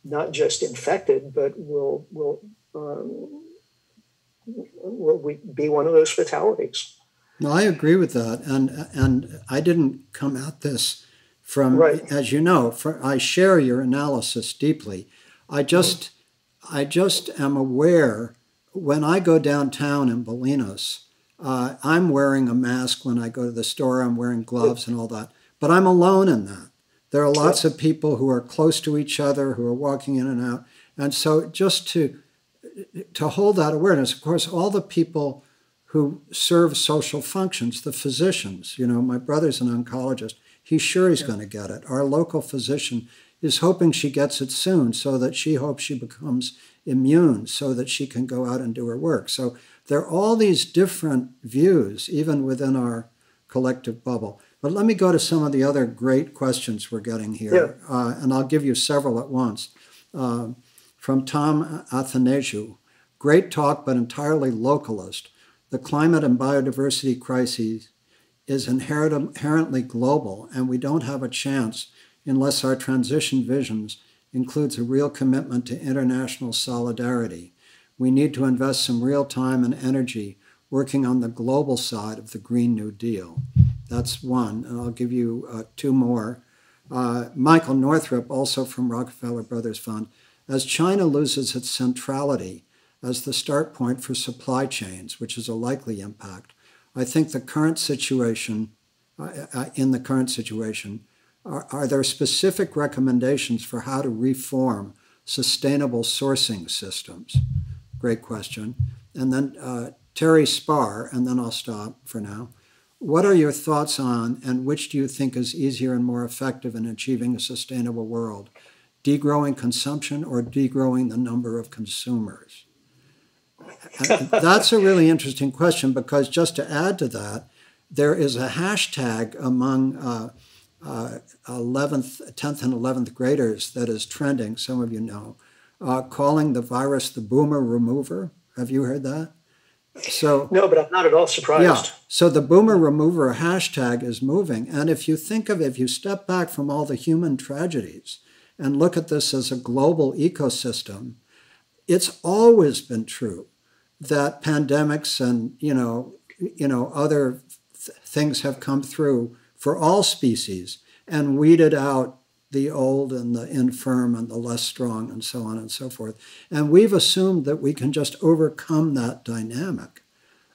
not just infected, but will will um, will be one of those fatalities. No, I agree with that, and and I didn't come at this from, right. as you know, for, I share your analysis deeply. I just. I just am aware when I go downtown in Bolinas, uh, I'm wearing a mask when I go to the store. I'm wearing gloves and all that, but I'm alone in that. There are lots of people who are close to each other, who are walking in and out. And so just to to hold that awareness, of course, all the people who serve social functions, the physicians, you know, my brother's an oncologist. He's sure he's yeah. going to get it. Our local physician is hoping she gets it soon so that she hopes she becomes immune so that she can go out and do her work. So there are all these different views, even within our collective bubble. But let me go to some of the other great questions we're getting here, yeah. uh, and I'll give you several at once. Uh, from Tom Athanasiou Great talk, but entirely localist. The climate and biodiversity crisis is inherently global, and we don't have a chance unless our transition visions includes a real commitment to international solidarity. We need to invest some real time and energy working on the global side of the Green New Deal. That's one, and I'll give you uh, two more. Uh, Michael Northrup, also from Rockefeller Brothers Fund, as China loses its centrality as the start point for supply chains, which is a likely impact, I think the current situation, uh, uh in the current situation, are, are there specific recommendations for how to reform sustainable sourcing systems? Great question. And then uh, Terry Spar, and then I'll stop for now. What are your thoughts on, and which do you think is easier and more effective in achieving a sustainable world? Degrowing consumption or degrowing the number of consumers? (laughs) That's a really interesting question because just to add to that, there is a hashtag among uh, uh, 11th, 10th, and 11th graders that is trending, some of you know, uh, calling the virus the boomer remover. Have you heard that? So no, but I'm not at all surprised. Yeah. So the boomer remover hashtag is moving, and if you think of it, if you step back from all the human tragedies and look at this as a global ecosystem, it's always been true that pandemics and you know you know other th- things have come through for all species and weeded out the old and the infirm and the less strong and so on and so forth. And we've assumed that we can just overcome that dynamic.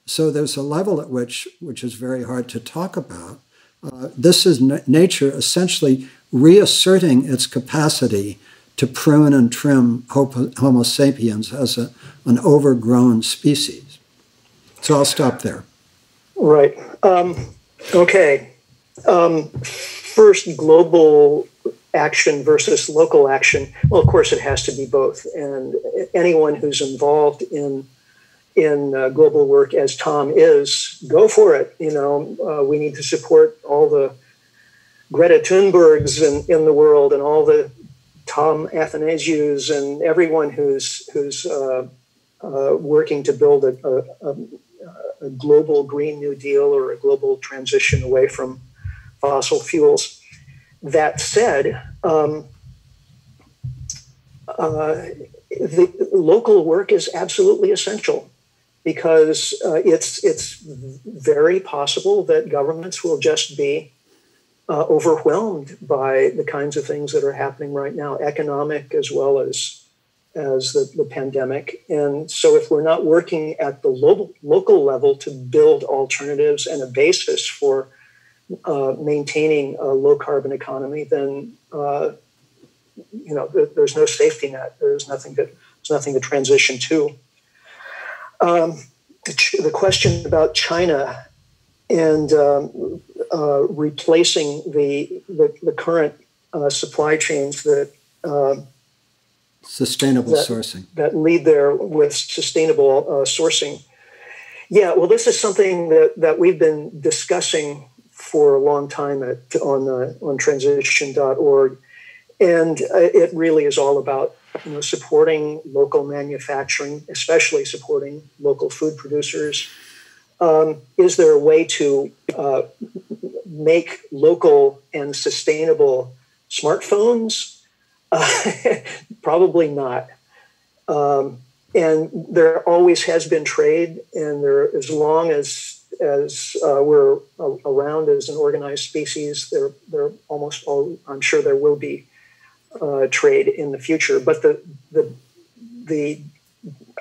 So there's a level at which, which is very hard to talk about. Uh, this is n- nature essentially reasserting its capacity to prune and trim Homo sapiens as a, an overgrown species. So I'll stop there. Right. Um, okay. Um, first, global action versus local action. Well, of course, it has to be both. And anyone who's involved in in uh, global work, as Tom is, go for it. You know, uh, we need to support all the Greta Thunbergs in, in the world and all the Tom Athanasius and everyone who's who's uh, uh working to build a, a, a global Green New Deal or a global transition away from fossil fuels. That said, um, uh, the local work is absolutely essential because uh, it's it's very possible that governments will just be uh, overwhelmed by the kinds of things that are happening right now, economic as well as as the, the pandemic. And so, if we're not working at the local local level to build alternatives and a basis for uh, maintaining a low carbon economy, then uh, you know there's no safety net. There's nothing to there's nothing to transition to. Um, the, the, question about China and um, uh, replacing the the, the current uh, supply chains that um, sustainable that, sourcing that lead there with sustainable uh, sourcing. Yeah, well, this is something that, that we've been discussing for a long time at, on uh, on transition.org, and uh, it really is all about you know supporting local manufacturing, especially supporting local food producers. Um, is there a way to uh, make local and sustainable smartphones? Uh, (laughs) probably not. Um, and there always has been trade, and there as long as as uh, we're around as an organized species, there, there almost all, I'm sure there will be uh, trade in the future. But the, the, the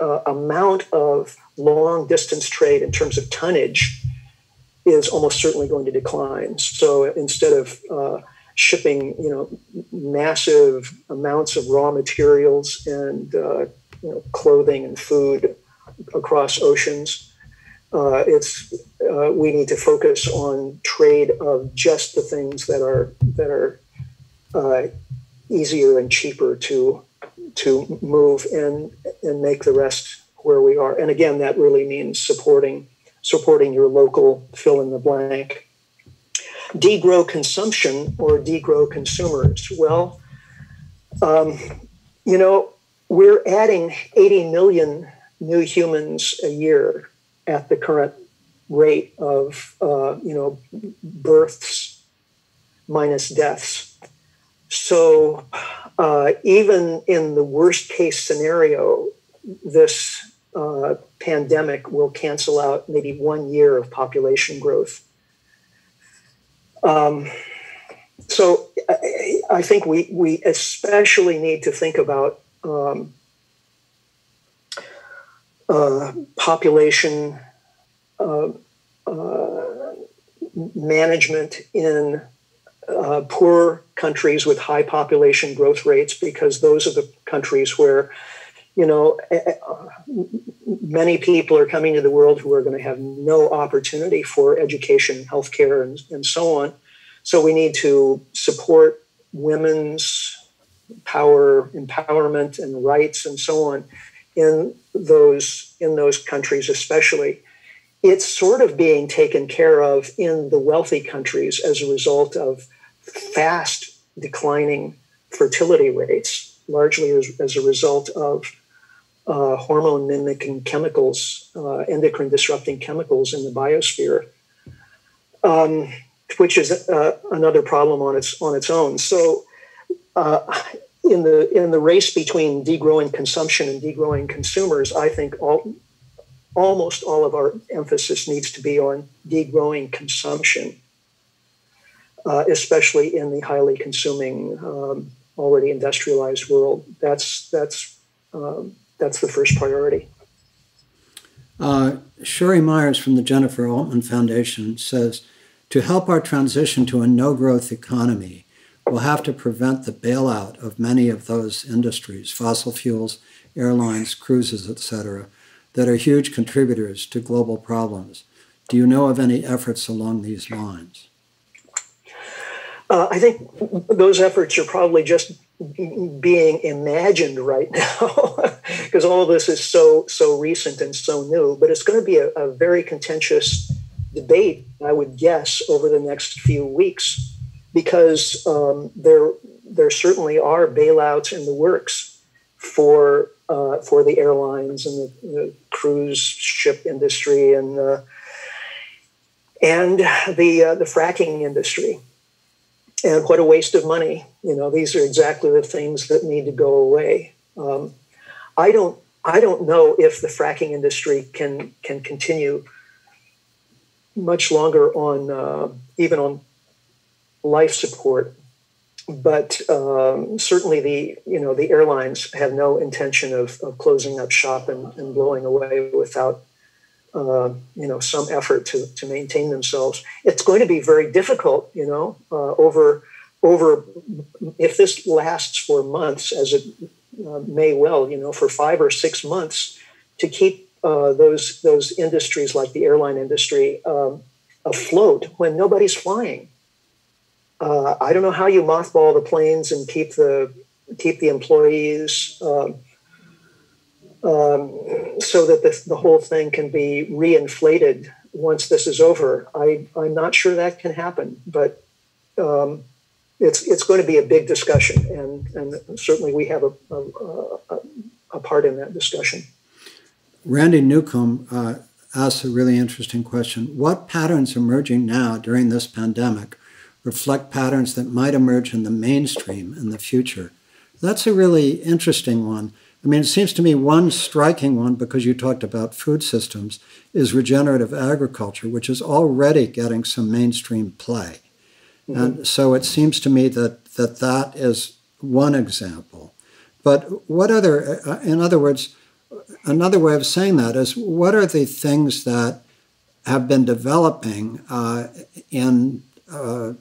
uh, amount of long distance trade in terms of tonnage is almost certainly going to decline. So instead of uh, shipping, you know, massive amounts of raw materials and uh, you know, clothing and food across oceans, uh, it's uh, we need to focus on trade of just the things that are that are uh, easier and cheaper to to move and and make the rest where we are. And again, that really means supporting supporting your local fill in the blank. Degrow consumption or degrow consumers. Well, um, you know, we're adding 80 million new humans a year at the current rate of uh, you know births minus deaths. So uh, even in the worst case scenario, this uh, pandemic will cancel out maybe one year of population growth. Um, so I, think we we especially need to think about um, uh, population uh, uh, management in uh, poor countries with high population growth rates because those are the countries where you know eh, eh, many people are coming to the world who are going to have no opportunity for education healthcare and, and so on. So we need to support women's power empowerment and rights and so on in those in those countries especially. It's sort of being taken care of in the wealthy countries as a result of fast declining fertility rates largely as, as a result of uh, hormone mimicking chemicals, uh, endocrine disrupting chemicals in the biosphere, um, which is uh, another problem on its on its own. So, uh, in the in the race between degrowing consumption and degrowing consumers, I think all almost all of our emphasis needs to be on degrowing consumption, uh, especially in the highly consuming, um, already industrialized world. That's that's um, that's the first priority. Uh, Sheri Myers from the Jenifer Altman Foundation says to help our transition to a no growth economy, we'll have to prevent the bailout of many of those industries, fossil fuels, airlines, cruises, etc., that are huge contributors to global problems. Do you know of any efforts along these lines? Uh, I think those efforts are probably just being imagined right (laughs) now because all of this is so so recent and so new. But it's going to be a, a very contentious debate, I would guess, over the next few weeks because um, there there certainly are bailouts in the works for uh, for the airlines and the, the, cruise ship industry and uh, and the uh, the fracking industry. And what a waste of money! You know, these are exactly the things that need to go away. Um, I don't I don't know if the fracking industry can can continue much longer on uh, even on life support but um, certainly the you know the airlines have no intention of, of closing up shop and, and blowing away without uh, you know some effort to, to maintain themselves. It's going to be very difficult, you know, uh, over over if this lasts for months, as it uh, may well, you know, for five or six months, to keep uh, those those industries like the airline industry um, afloat when nobody's flying uh, I don't know how you mothball the planes and keep the keep the employees um, um, so that the, the whole thing can be reinflated once this is over. I, I'm not sure that can happen, but um, it's it's going to be a big discussion, and and certainly we have a a, a, a part in that discussion. Randy Newcomb uh, asked a really interesting question: What patterns emerging now during this pandemic reflect patterns that might emerge in the mainstream in the future? That's a really interesting one. I mean, it seems to me one striking one, because you talked about food systems, is regenerative agriculture, which is already getting some mainstream play. Mm-hmm. And so it seems to me that, that that is one example. But what other, uh, in other words, another way of saying that is what are the things that have been developing uh, in uh,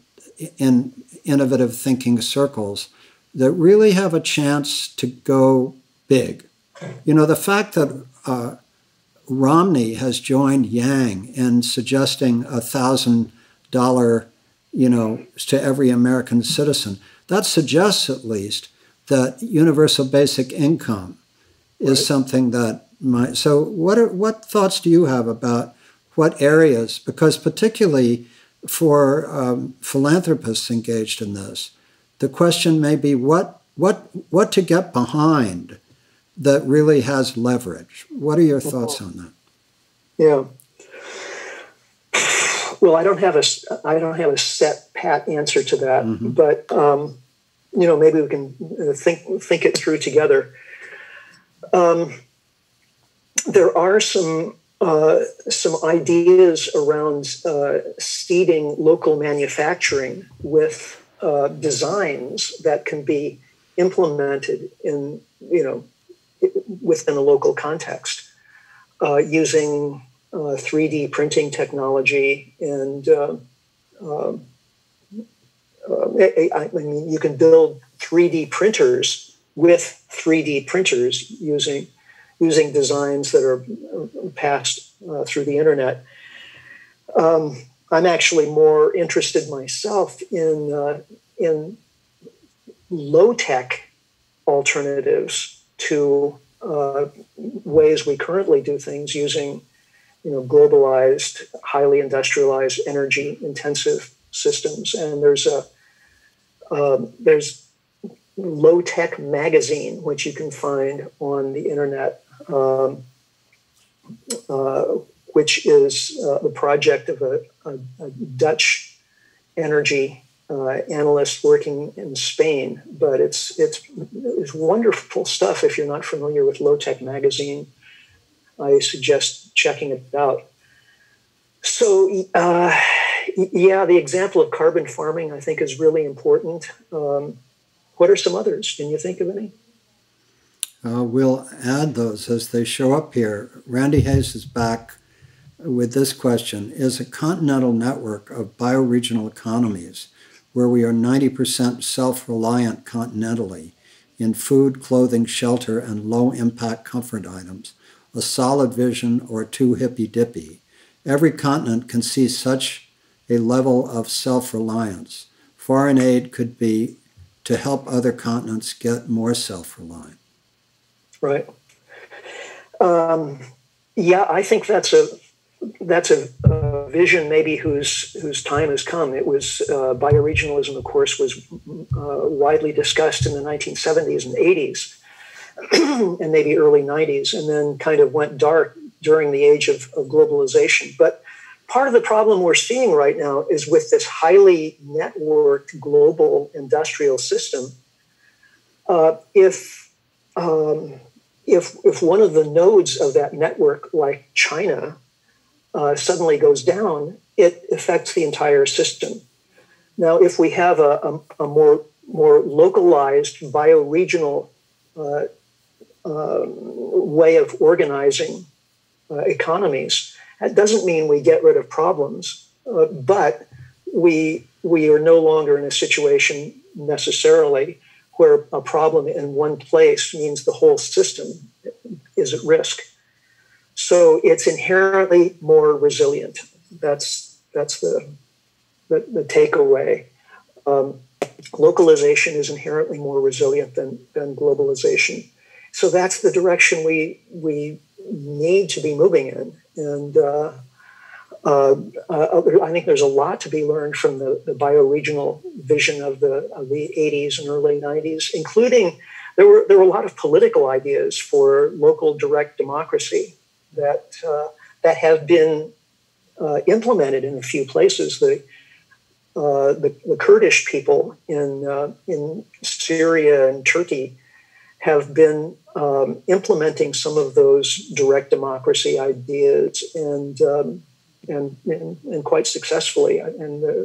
in innovative thinking circles that really have a chance to go big. You know, the fact that uh, Romney has joined Yang in suggesting a thousand dollar, you know, to every American citizen, that suggests at least that universal basic income is right. something that might. So, what are, what thoughts do you have about what areas? Because particularly for um, philanthropists engaged in this. The question may be what what what to get behind that really has leverage. What are your thoughts on that? Yeah. Well, I don't have a I don't have a set pat answer to that, mm-hmm. but um, you know maybe we can uh, think think it through together. Um, there are some uh, some ideas around uh, seeding local manufacturing with uh, designs that can be implemented in you know within a local context uh, using 3D uh, printing technology and um, I mean you can build 3D printers with 3D printers using using designs that are passed uh, through the internet. Um, I'm actually more interested myself in uh, in low tech alternatives to uh, ways we currently do things using you know globalized, highly industrialized, energy intensive systems. And there's a um, there's Low Tech Magazine, which you can find on the internet, um, uh, which is uh, the project of a, a, a Dutch energy uh, analyst working in Spain. But it's, it's, it's wonderful stuff if you're not familiar with Low Tech Magazine. I suggest checking it out. So, uh, yeah, the example of carbon farming I think is really important. Um, what are some others? Can you think of any? Uh, we'll add those as they show up here. Randy Hayes is back with this question Is a continental network of bioregional economies where we are 90% self reliant continentally in food, clothing, shelter, and low impact comfort items a solid vision or too hippy dippy? Every continent can see such a level of self reliance. Foreign aid could be to help other continents get more self reliant. Right. Um, yeah, I think that's a that's a, a, vision maybe whose whose time has come. It was uh, bioregionalism, of course, was uh, widely discussed in the 1970s and 80s, (clears throat) and maybe early 90s, and then kind of went dark during the age of, of globalization. But part of the problem we're seeing right now is with this highly networked global industrial system. Uh, if um, if if one of the nodes of that network, like China, uh, suddenly goes down, it affects the entire system. Now, if we have a, a, a more more localized bioregional uh, uh, way of organizing uh, economies, that doesn't mean we get rid of problems, uh, but we we are no longer in a situation necessarily where a problem in one place means the whole system is at risk. So it's inherently more resilient. That's that's the the, the takeaway. Um, localization is inherently more resilient than, than globalization. So that's the direction we we need to be moving in. And uh, uh, uh, I think there's a lot to be learned from the, the bioregional vision of the of the 80s and early 90s, including there were there were a lot of political ideas for local direct democracy that uh, that have been uh, implemented in a few places. The uh, the, the, Kurdish people in in Syria and Turkey have been um, implementing some of those direct democracy ideas and um, and, and, and quite successfully, and uh,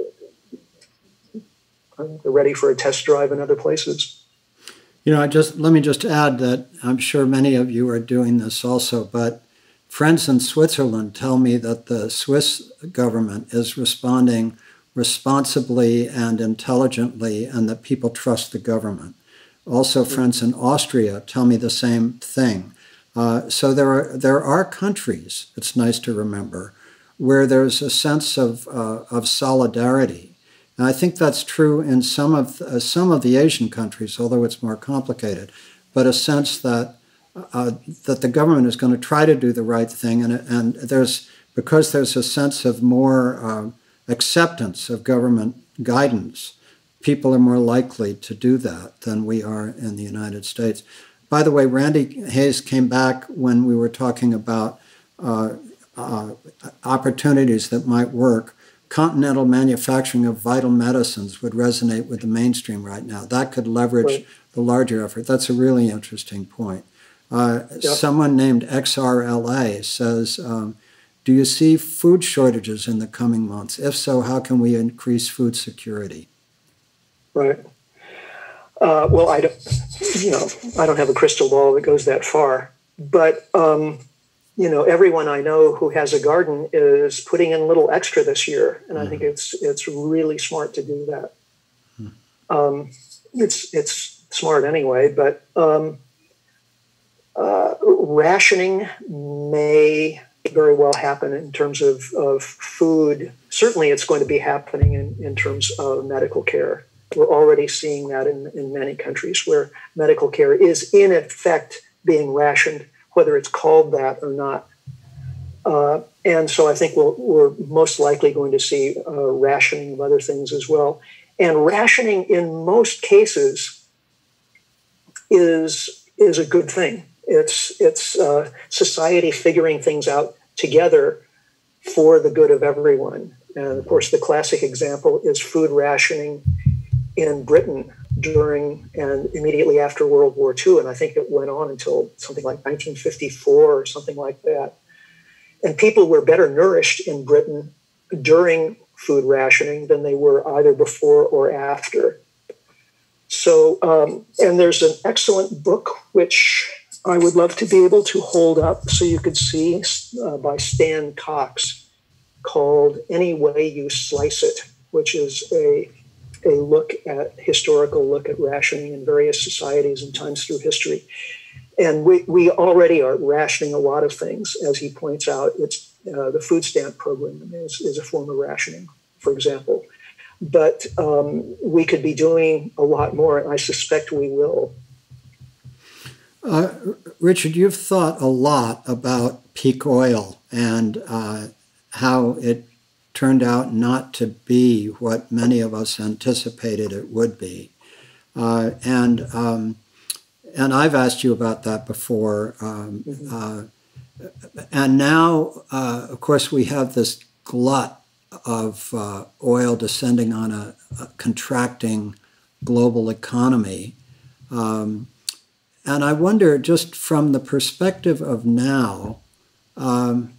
they're ready for a test drive in other places. You know, I just let me just add that I'm sure many of you are doing this also, but friends in Switzerland tell me that the Swiss government is responding responsibly and intelligently, and that people trust the government. Also, friends in Austria tell me the same thing. Uh, so there are there are countries. It's nice to remember where there's a sense of uh, of solidarity, and I think that's true in some of uh, some of the Asian countries, although it's more complicated. But a sense that uh, that the government is going to try to do the right thing, and and there's because there's a sense of more uh, acceptance of government guidance people are more likely to do that than we are in the United States. By the way, Randy Hayes came back when we were talking about uh, uh, opportunities that might work. Continental manufacturing of vital medicines would resonate with the mainstream right now. That could leverage right. the larger effort. That's a really interesting point. Uh, yep. Someone named XRLA says, um, Do you see food shortages in the coming months? If so, how can we increase food security? Right. Uh, well, I don't, you know, I don't have a crystal ball that goes that far, but um, you know, everyone I know who has a garden is putting in a little extra this year, and mm-hmm. I think mm-hmm. it's it's really smart to do that. Mm-hmm. Um, it's it's smart anyway, but um, uh, rationing may very well happen in terms of, of food. Certainly, it's going to be happening in, in terms of medical care. We're already seeing that in, in many countries where medical care is, in effect, being rationed, whether it's called that or not. Uh, and so I think we we are most likely going to see rationing of other things as well. And rationing, in most cases, is is a good thing. It's it's uh, society figuring things out together for the good of everyone. And of course, the classic example is food rationing in Britain during and immediately after World War II. And I think it went on until something like 1954 or something like that. And people were better nourished in Britain during food rationing than they were either before or after. So, um, and there's an excellent book which I would love to be able to hold up so you could see uh, by Stan Cox called Any Way You Slice It, which is a a look at historical look at rationing in various societies and times through history. And we, we already are rationing a lot of things. As he points out, it's uh, the food stamp program is, is a form of rationing, for example. But um, we could be doing a lot more, and I suspect we will. Uh, Richard, you've thought a lot about peak oil and uh, how it turned out not to be what many of us anticipated it would be. Uh, and um, and I've asked you about that before. Um, uh, and now, uh, of course, we have this glut of uh, oil descending on a, a contracting global economy. Um, and I wonder, just from the perspective of now, um,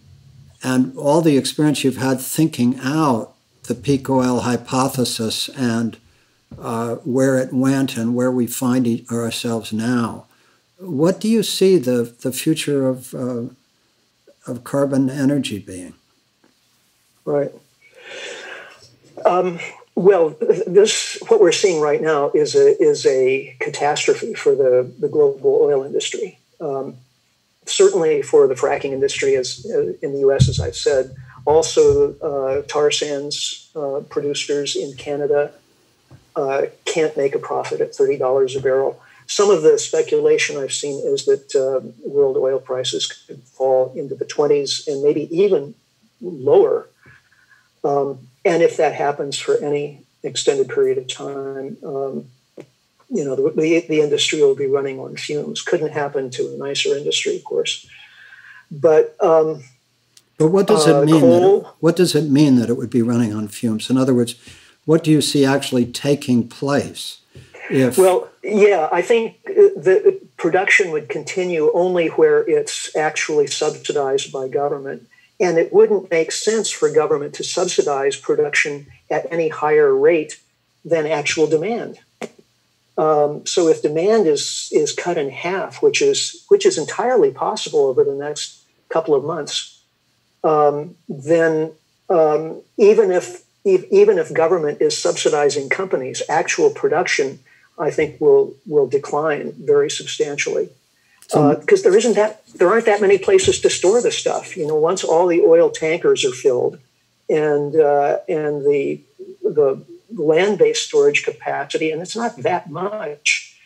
and all the experience you've had thinking out the peak oil hypothesis and uh, where it went and where we find ourselves now. What do you see the, the future of, uh, of carbon energy being? Right. Um, well, this what we're seeing right now is a is a catastrophe for the, the global oil industry. Um, certainly for the fracking industry, as uh, in the U.S., as I've said, also uh, tar sands uh, producers in Canada uh, can't make a profit at thirty dollars a barrel. Some of the speculation I've seen is that uh, world oil prices could fall into the twenties and maybe even lower. Um, and if that happens for any extended period of time, um, you know, the, the, the, industry will be running on fumes. Couldn't happen to a nicer industry, of course. But um, but what does uh, it mean? Coal, it, what does it mean that it would be running on fumes? In other words, what do you see actually taking place? If well, yeah, I think uh, the production would continue only where it's actually subsidized by government. And it wouldn't make sense for government to subsidize production at any higher rate than actual demand. Um, so if demand is is cut in half, which is which is entirely possible over the next couple of months, um, then um, even if even if government is subsidizing companies, actual production, I think will will decline very substantially because uh, there isn't that there aren't that many places to store the stuff. You know, once all the oil tankers are filled, and uh, and the the land-based storage capacity, and it's not that much,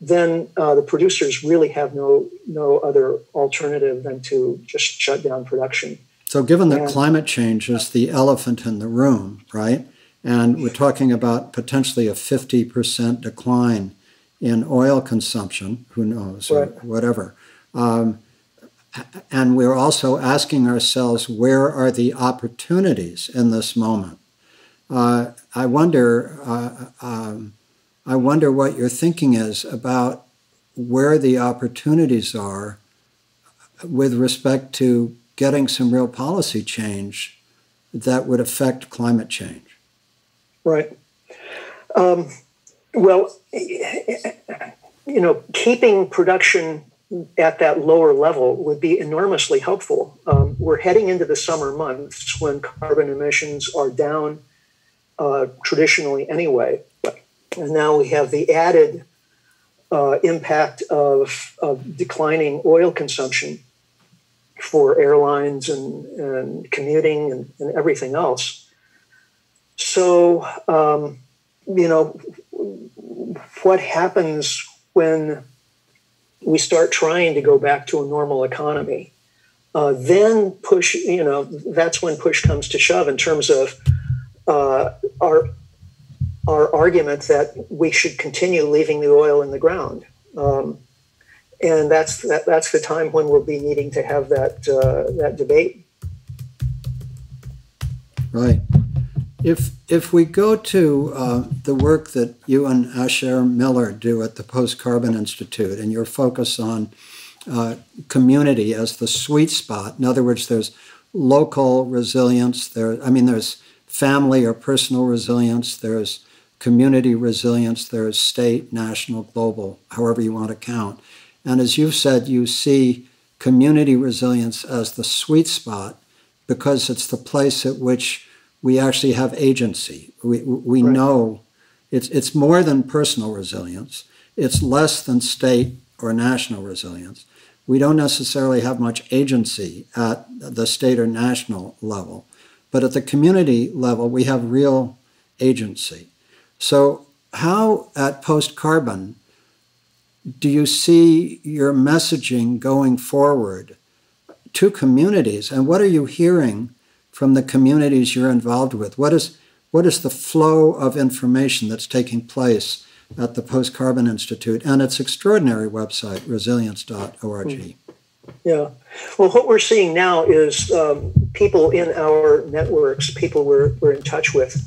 then uh, the producers really have no no other alternative than to just shut down production. So, given that and, climate change is the elephant in the room, right? And we're talking about potentially a 50% decline in oil consumption, who knows, right. or whatever. Um, and we're also asking ourselves where are the opportunities in this moment? Uh, I wonder, uh, um, I wonder what your thinking is about where the opportunities are with respect to getting some real policy change that would affect climate change. Right. Um, well, you know, keeping production at that lower level would be enormously helpful. Um, we're heading into the summer months when carbon emissions are down uh, traditionally anyway. And now we have the added uh, impact of, of declining oil consumption for airlines and, and commuting and, and everything else. So, um, you know, what happens when we start trying to go back to a normal economy? Uh, then push, you know, that's when push comes to shove in terms of uh, our our argument that we should continue leaving the oil in the ground. Um, and that's that, that's the time when we'll be needing to have that uh, that debate. Right. If if we go to uh, the work that you and Asher Miller do at the Post Carbon Institute, and your focus on uh, community as the sweet spot, in other words, there's local resilience. There, I mean, there's family or personal resilience. There's community resilience. There's state, national, global, however you want to count. And as you've said, you see community resilience as the sweet spot because it's the place at which we actually have agency. We, we right. know it's, it's more than personal resilience, it's less than state or national resilience. We don't necessarily have much agency at the state or national level, but at the community level, we have real agency. So, how at post carbon do you see your messaging going forward to communities? And what are you hearing from the communities you're involved with? What is, what is the flow of information that's taking place at the Post Carbon Institute and its extraordinary website, resilience.org? Hmm. Yeah. Well, what we're seeing now is um, people in our networks, people we're, we're in touch with,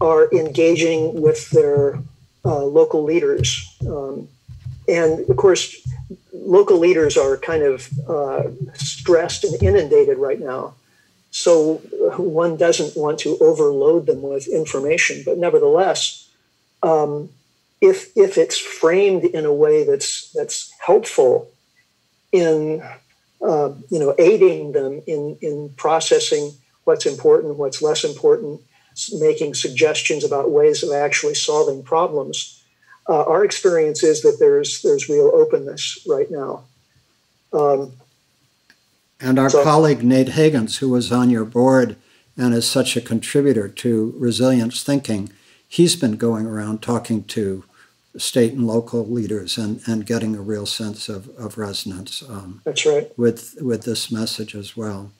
are engaging with their uh, local leaders. Um, and of course, local leaders are kind of uh, stressed and inundated right now. So one doesn't want to overload them with information, but nevertheless, um, if if it's framed in a way that's that's helpful in uh, you know aiding them in in processing what's important, what's less important, making suggestions about ways of actually solving problems, uh, our experience is that there's there's real openness right now. Um, and our so, colleague Nate Hagens, who was on your board and is such a contributor to resilience thinking, he's been going around talking to state and local leaders and, and getting a real sense of, of resonance. Um, That's right. With with this message as well.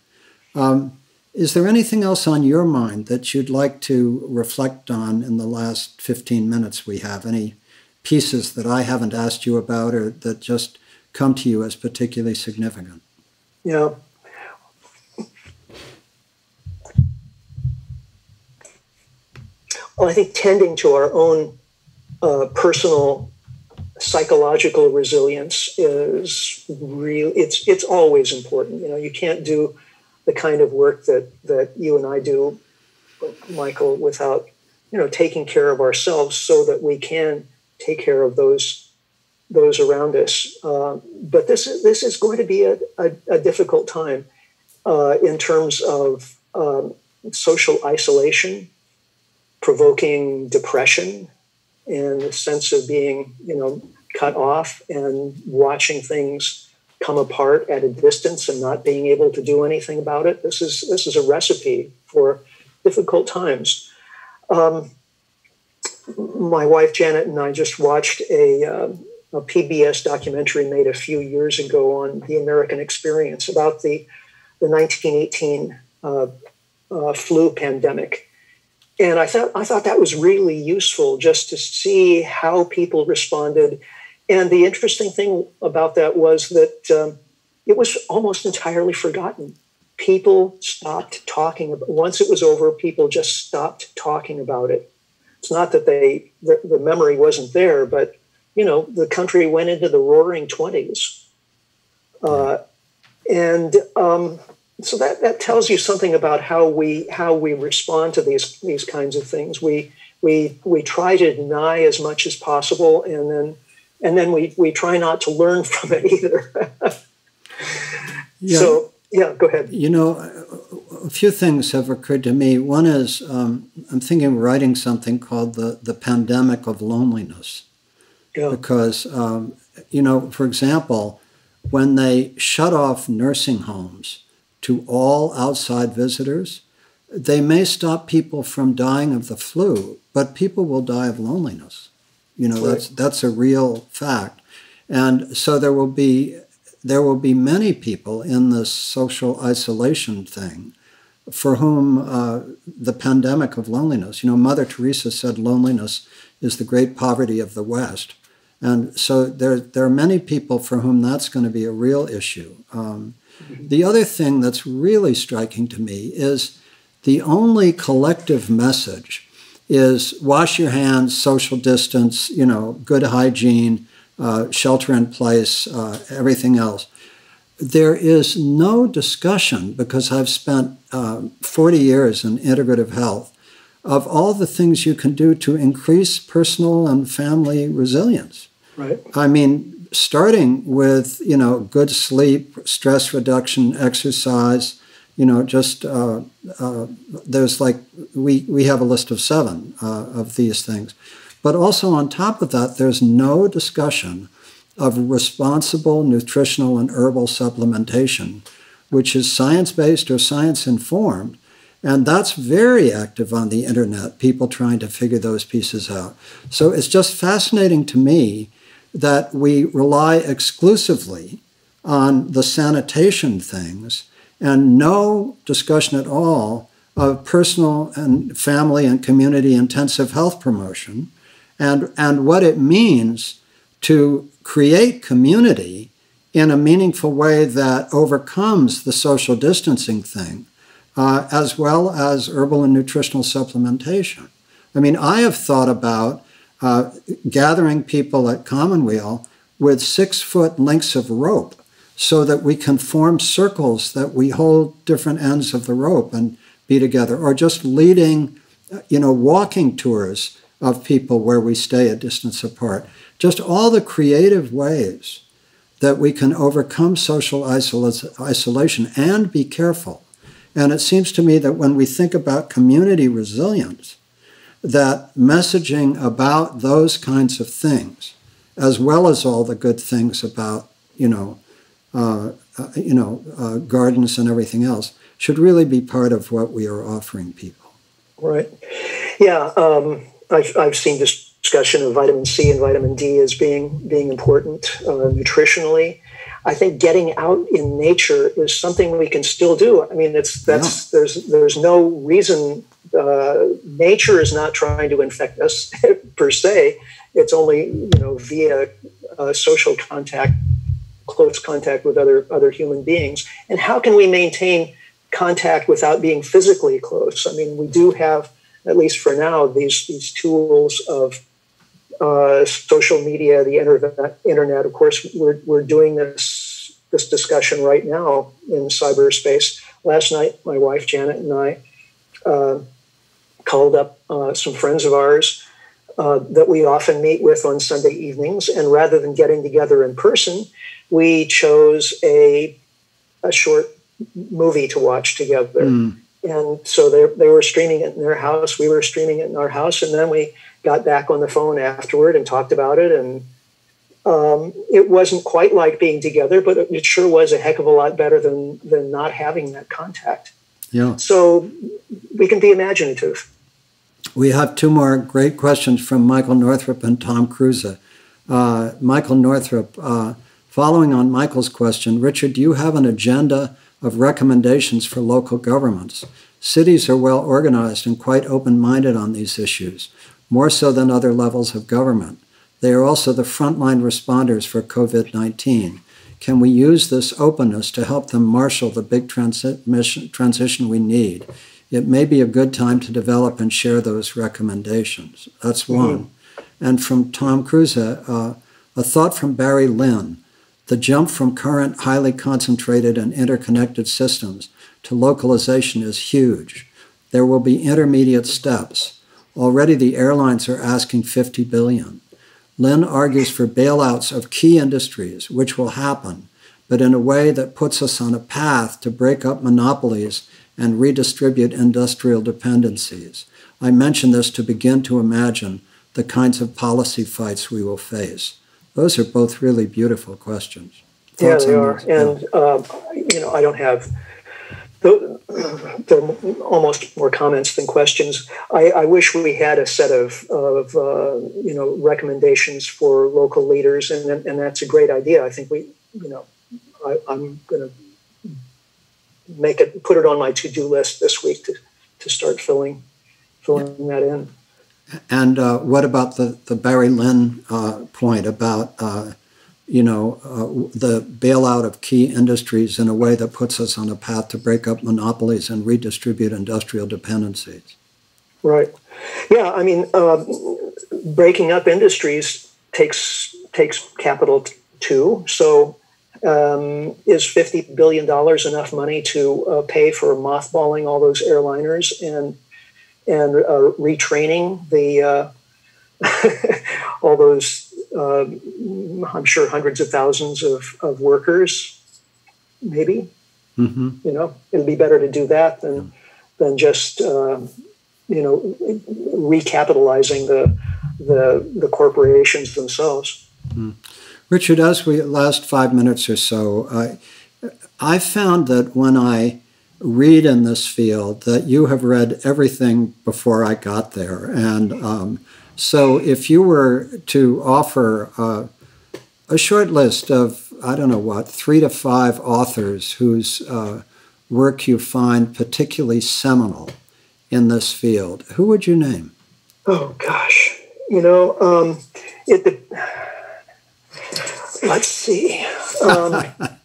Um, is there anything else on your mind that you'd like to reflect on in the last 15 minutes we have? Any pieces that I haven't asked you about or that just come to you as particularly significant? Yeah. Well, I think tending to our own uh, personal psychological resilience is real. It's it's always important. You know, you can't do the kind of work that that you and I do, Michael, without you know taking care of ourselves so that we can take care of those those around us. Uh, but this is this is going to be a, a, a difficult time uh, in terms of um, social isolation, provoking depression, and a sense of being you know cut off and watching things come apart at a distance and not being able to do anything about it. This is this is a recipe for difficult times. Um, my wife Janet and I just watched a, uh, a, PBS documentary made a few years ago on the American experience about the, the 1918 uh, uh, flu pandemic. And I thought, I thought that was really useful just to see how people responded. And the interesting thing about that was that um, it was almost entirely forgotten. People stopped talking about once it was over, people just stopped talking about it it's not that they the, the memory wasn't there, but you know the country went into the Roaring Twenties, uh, and um, so that that tells you something about how we how we respond to these these kinds of things. We we we try to deny as much as possible, and then and then we we try not to learn from it either. (laughs) yeah. So yeah, go ahead. You know, a few things have occurred to me. One is um, I'm thinking of writing something called the the pandemic of loneliness, yeah. because um, you know, for example, when they shut off nursing homes to all outside visitors, they may stop people from dying of the flu, but people will die of loneliness. You know, right. that's that's a real fact, and so there will be there will be many people in this social isolation thing for whom uh, the pandemic of loneliness, you know, Mother Teresa said loneliness is the great poverty of the West. And so there, there are many people for whom that's going to be a real issue. Um, the other thing that's really striking to me is the only collective message is wash your hands, social distance, you know, good hygiene, uh, shelter in place, uh, everything else. There is no discussion because I've spent uh, 40 years in integrative health of all the things you can do to increase personal and family resilience. Right. I mean, starting with you know good sleep, stress reduction, exercise. You know, just uh, uh, there's like we we have a list of seven uh, of these things, but also on top of that, there's no discussion of responsible nutritional and herbal supplementation, which is science based or science informed. And that's very active on the internet, people trying to figure those pieces out. So it's just fascinating to me that we rely exclusively on the sanitation things and no discussion at all of personal and family and community intensive health promotion and, and what it means to create community in a meaningful way that overcomes the social distancing thing, uh, as well as herbal and nutritional supplementation. I mean, I have thought about uh, gathering people at Commonweal with six foot lengths of rope so that we can form circles that we hold different ends of the rope and be together, or just leading, you know, walking tours of people where we stay a distance apart. Just all the creative ways that we can overcome social isolation and be careful. And it seems to me that when we think about community resilience, that messaging about those kinds of things, as well as all the good things about, you know, uh, uh, you know, uh, gardens and everything else, should really be part of what we are offering people. Right. Yeah. Um, I've, I've seen this discussion of vitamin C and vitamin D as being being important uh, nutritionally. I think getting out in nature is something we can still do. I mean, it's that's yeah. there's there's no reason uh, nature is not trying to infect us (laughs) per se. It's only you know via uh, social contact, close contact with other other human beings. And how can we maintain contact without being physically close? I mean, we do have at least for now these these tools of uh, social media, the internet. Internet, of course, we're we're doing this this discussion right now in cyberspace. Last night, my wife Janet and I. Uh, called up uh, some friends of ours uh, that we often meet with on Sunday evenings. And rather than getting together in person, we chose a, a short movie to watch together. Mm. And so they, they were streaming it in their house. We were streaming it in our house. And then we got back on the phone afterward and talked about it. And um, it wasn't quite like being together, but it, it sure was a heck of a lot better than, than not having that contact. Yeah. So we can be imaginative. We have two more great questions from Michael Northrop and Tom Kruse. Uh, Michael Northrop, uh, following on Michael's question, Richard, do you have an agenda of recommendations for local governments? Cities are well organized and quite open minded on these issues, more so than other levels of government. They are also the frontline responders for COVID 19. Can we use this openness to help them marshal the big transition we need? it may be a good time to develop and share those recommendations. That's mm-hmm. one. Mm-hmm. And from Tom Kruse, uh, a thought from Barry Lynn the jump from current highly concentrated and interconnected systems to localization is huge. There will be intermediate steps. Already the airlines are asking 50 billion. Lynn argues for bailouts of key industries, which will happen, but in a way that puts us on a path to break up monopolies and redistribute industrial dependencies. I mention this to begin to imagine the kinds of policy fights we will face. Those are both really beautiful questions. Thoughts yeah, they are. And, yeah. um, you know, I don't have, they're almost more comments than questions. I, I wish we had a set of, of uh, you know, recommendations for local leaders, and, and that's a great idea. I think we, you know, I, I'm going to make it put it on my to-do list this week to, to start filling filling that in. And uh, what about the, the Barry Lynn uh, point about, uh, you know, uh, the bailout of key industries in a way that puts us on a path to break up monopolies and redistribute industrial dependencies? Right. Yeah, I mean, uh, breaking up industries takes takes capital too. So, um, is fifty billion dollars enough money to uh, pay for mothballing all those airliners and and uh, retraining the uh, (laughs) all those? Uh, I'm sure hundreds of thousands of, of workers. Maybe, mm-hmm. you know, it'd be better to do that than than just uh, you know recapitalizing the the the corporations themselves. Mm. Richard, as we last five minutes or so, I I found that when I read in this field, that you have read everything before I got there, and um, so if you were to offer uh, a short list of I don't know what three to five authors whose uh, work you find particularly seminal in this field, who would you name? Oh gosh, you know, um, it. The, let's see. Um, (laughs)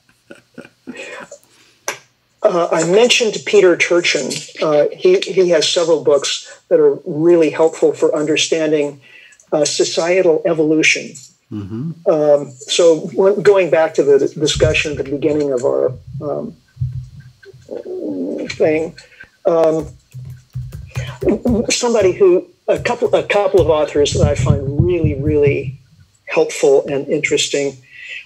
uh, I mentioned Peter Turchin. Uh, he he has several books that are really helpful for understanding uh, societal evolution. Mm-hmm. Um, so, when, going back to the discussion at the beginning of our um, thing, um, somebody who a couple a couple of authors that I find really really helpful and interesting.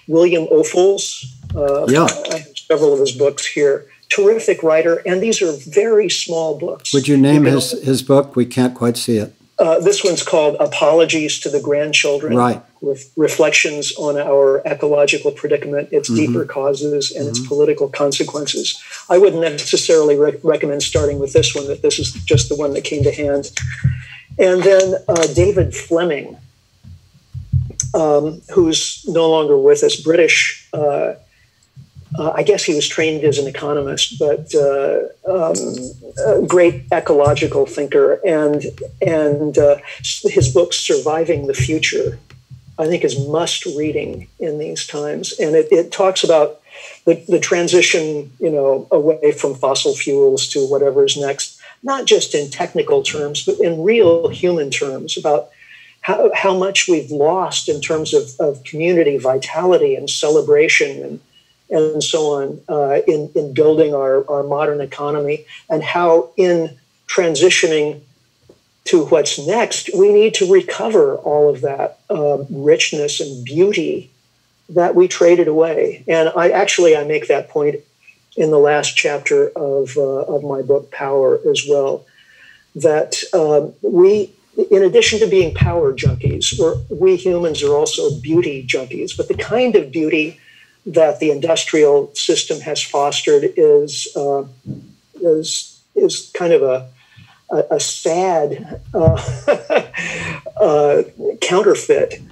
William Ophuls. Uh, yeah. I have several of his books here. Terrific writer, and these are very small books. Would you name you his, his book? We can't quite see it. Uh, this one's called Apologies to the Grandchildren. Right. With reflections on our ecological predicament, its mm-hmm. deeper causes, and mm-hmm. its political consequences. I wouldn't necessarily re- recommend starting with this one, that this is just the one that came to hand. And then uh, David Fleming, um, who's no longer with us, British. Uh, uh, I guess he was trained as an economist, but uh, um, a great ecological thinker, and and uh, his book "Surviving the Future," I think, is must reading in these times, and it, it talks about the, the transition, you know, away from fossil fuels to whatever's next, not just in technical terms, but in real human terms about how, how much we've lost in terms of, of community vitality and celebration and and so on uh, in, in building our, our modern economy, and how in transitioning to what's next, we need to recover all of that um, richness and beauty that we traded away. And I actually I make that point in the last chapter of uh, of my book Power as well, that um, we. In addition to being power junkies, we humans are also beauty junkies, but the kind of beauty that the industrial system has fostered is uh, is is kind of a a, a sad uh, (laughs) uh, counterfeit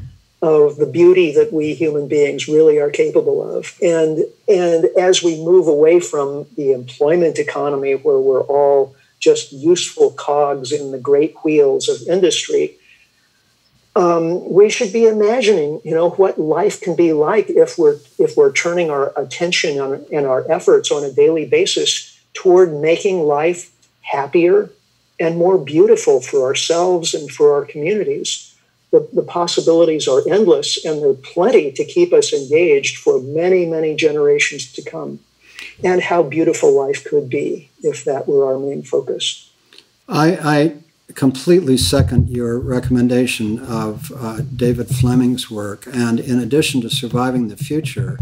of the beauty that we human beings really are capable of. And and as we move away from the employment economy, where we're all just useful cogs in the great wheels of industry, um, we should be imagining, you know, what life can be like if we're if we're turning our attention on, and our efforts on a daily basis toward making life happier and more beautiful for ourselves and for our communities. The, the possibilities are endless, and there are plenty to keep us engaged for many, many generations to come. And how beautiful life could be if that were our main focus. I, I completely second your recommendation of uh, David Fleming's work. And in addition to Surviving the Future,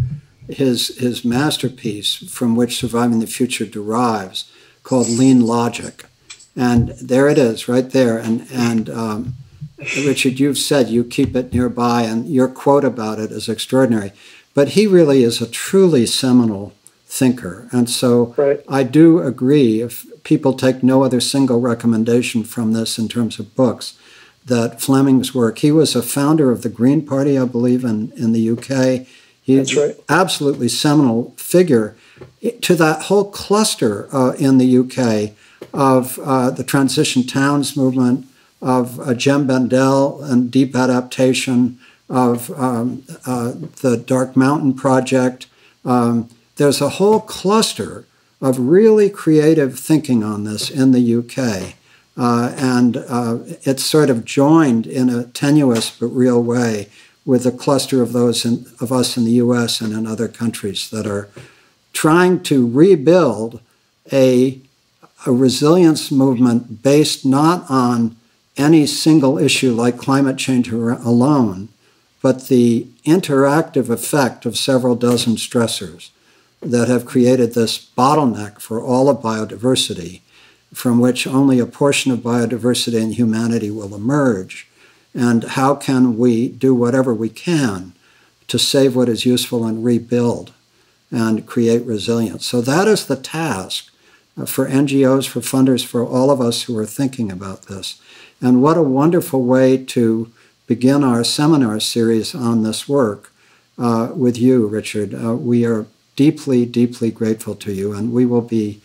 his, his masterpiece from which Surviving the Future derives, called Lean Logic. And there it is, right there. And, and um, Richard, you've said you keep it nearby, and your quote about it is extraordinary. But he really is a truly seminal thinker. And so right. I do agree, if people take no other single recommendation from this in terms of books, that Fleming's work, he was a founder of the Green Party, I believe, in, in the UK. He's That's right. absolutely seminal figure to that whole cluster uh, in the UK of uh, the transition towns movement, of uh, Jem Bendell and deep adaptation of um, uh, the Dark Mountain Project. Um, there's a whole cluster of really creative thinking on this in the UK. Uh, and uh, it's sort of joined in a tenuous but real way with a cluster of those in, of us in the U.S. and in other countries that are trying to rebuild a, a resilience movement based not on any single issue like climate change alone, but the interactive effect of several dozen stressors that have created this bottleneck for all of biodiversity, from which only a portion of biodiversity and humanity will emerge and how can we do whatever we can to save what is useful and rebuild and create resilience. So that is the task uh, for NGOs, for funders, for all of us who are thinking about this. And what a wonderful way to begin our seminar series on this work uh, with you, Richard. Uh, we are deeply, deeply grateful to you, and we will be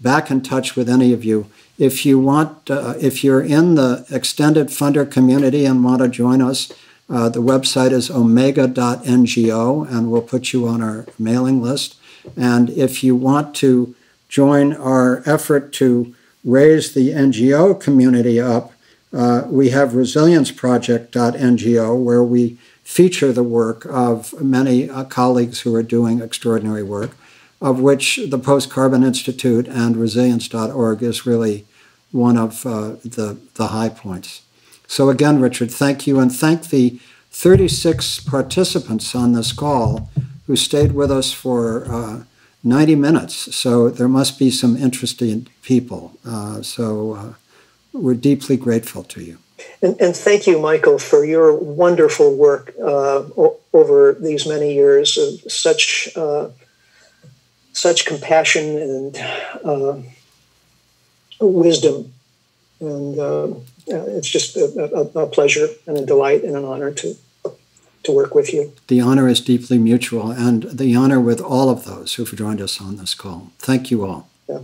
back in touch with any of you if you want, uh, if you're in the extended funder community and want to join us, uh, the website is omega.ngo, and we'll put you on our mailing list. And if you want to join our effort to raise the NGO community up, uh, we have resilienceproject.ngo, where we feature the work of many uh, colleagues who are doing extraordinary work of which the Post Carbon Institute and resilience.org is really one of uh, the, the high points. So, again, Richard, thank you, and thank the 36 participants on this call who stayed with us for uh, 90 minutes. So, there must be some interesting people. Uh, so, uh, we're deeply grateful to you. And, and, thank you, Michael, for your wonderful work uh, over these many years of such uh, such compassion and uh, wisdom. And uh, it's just a, a, a, pleasure and a delight and an honor to, to work with you. The honor is deeply mutual, and the honor with all of those who've joined us on this call. Thank you all. Yeah.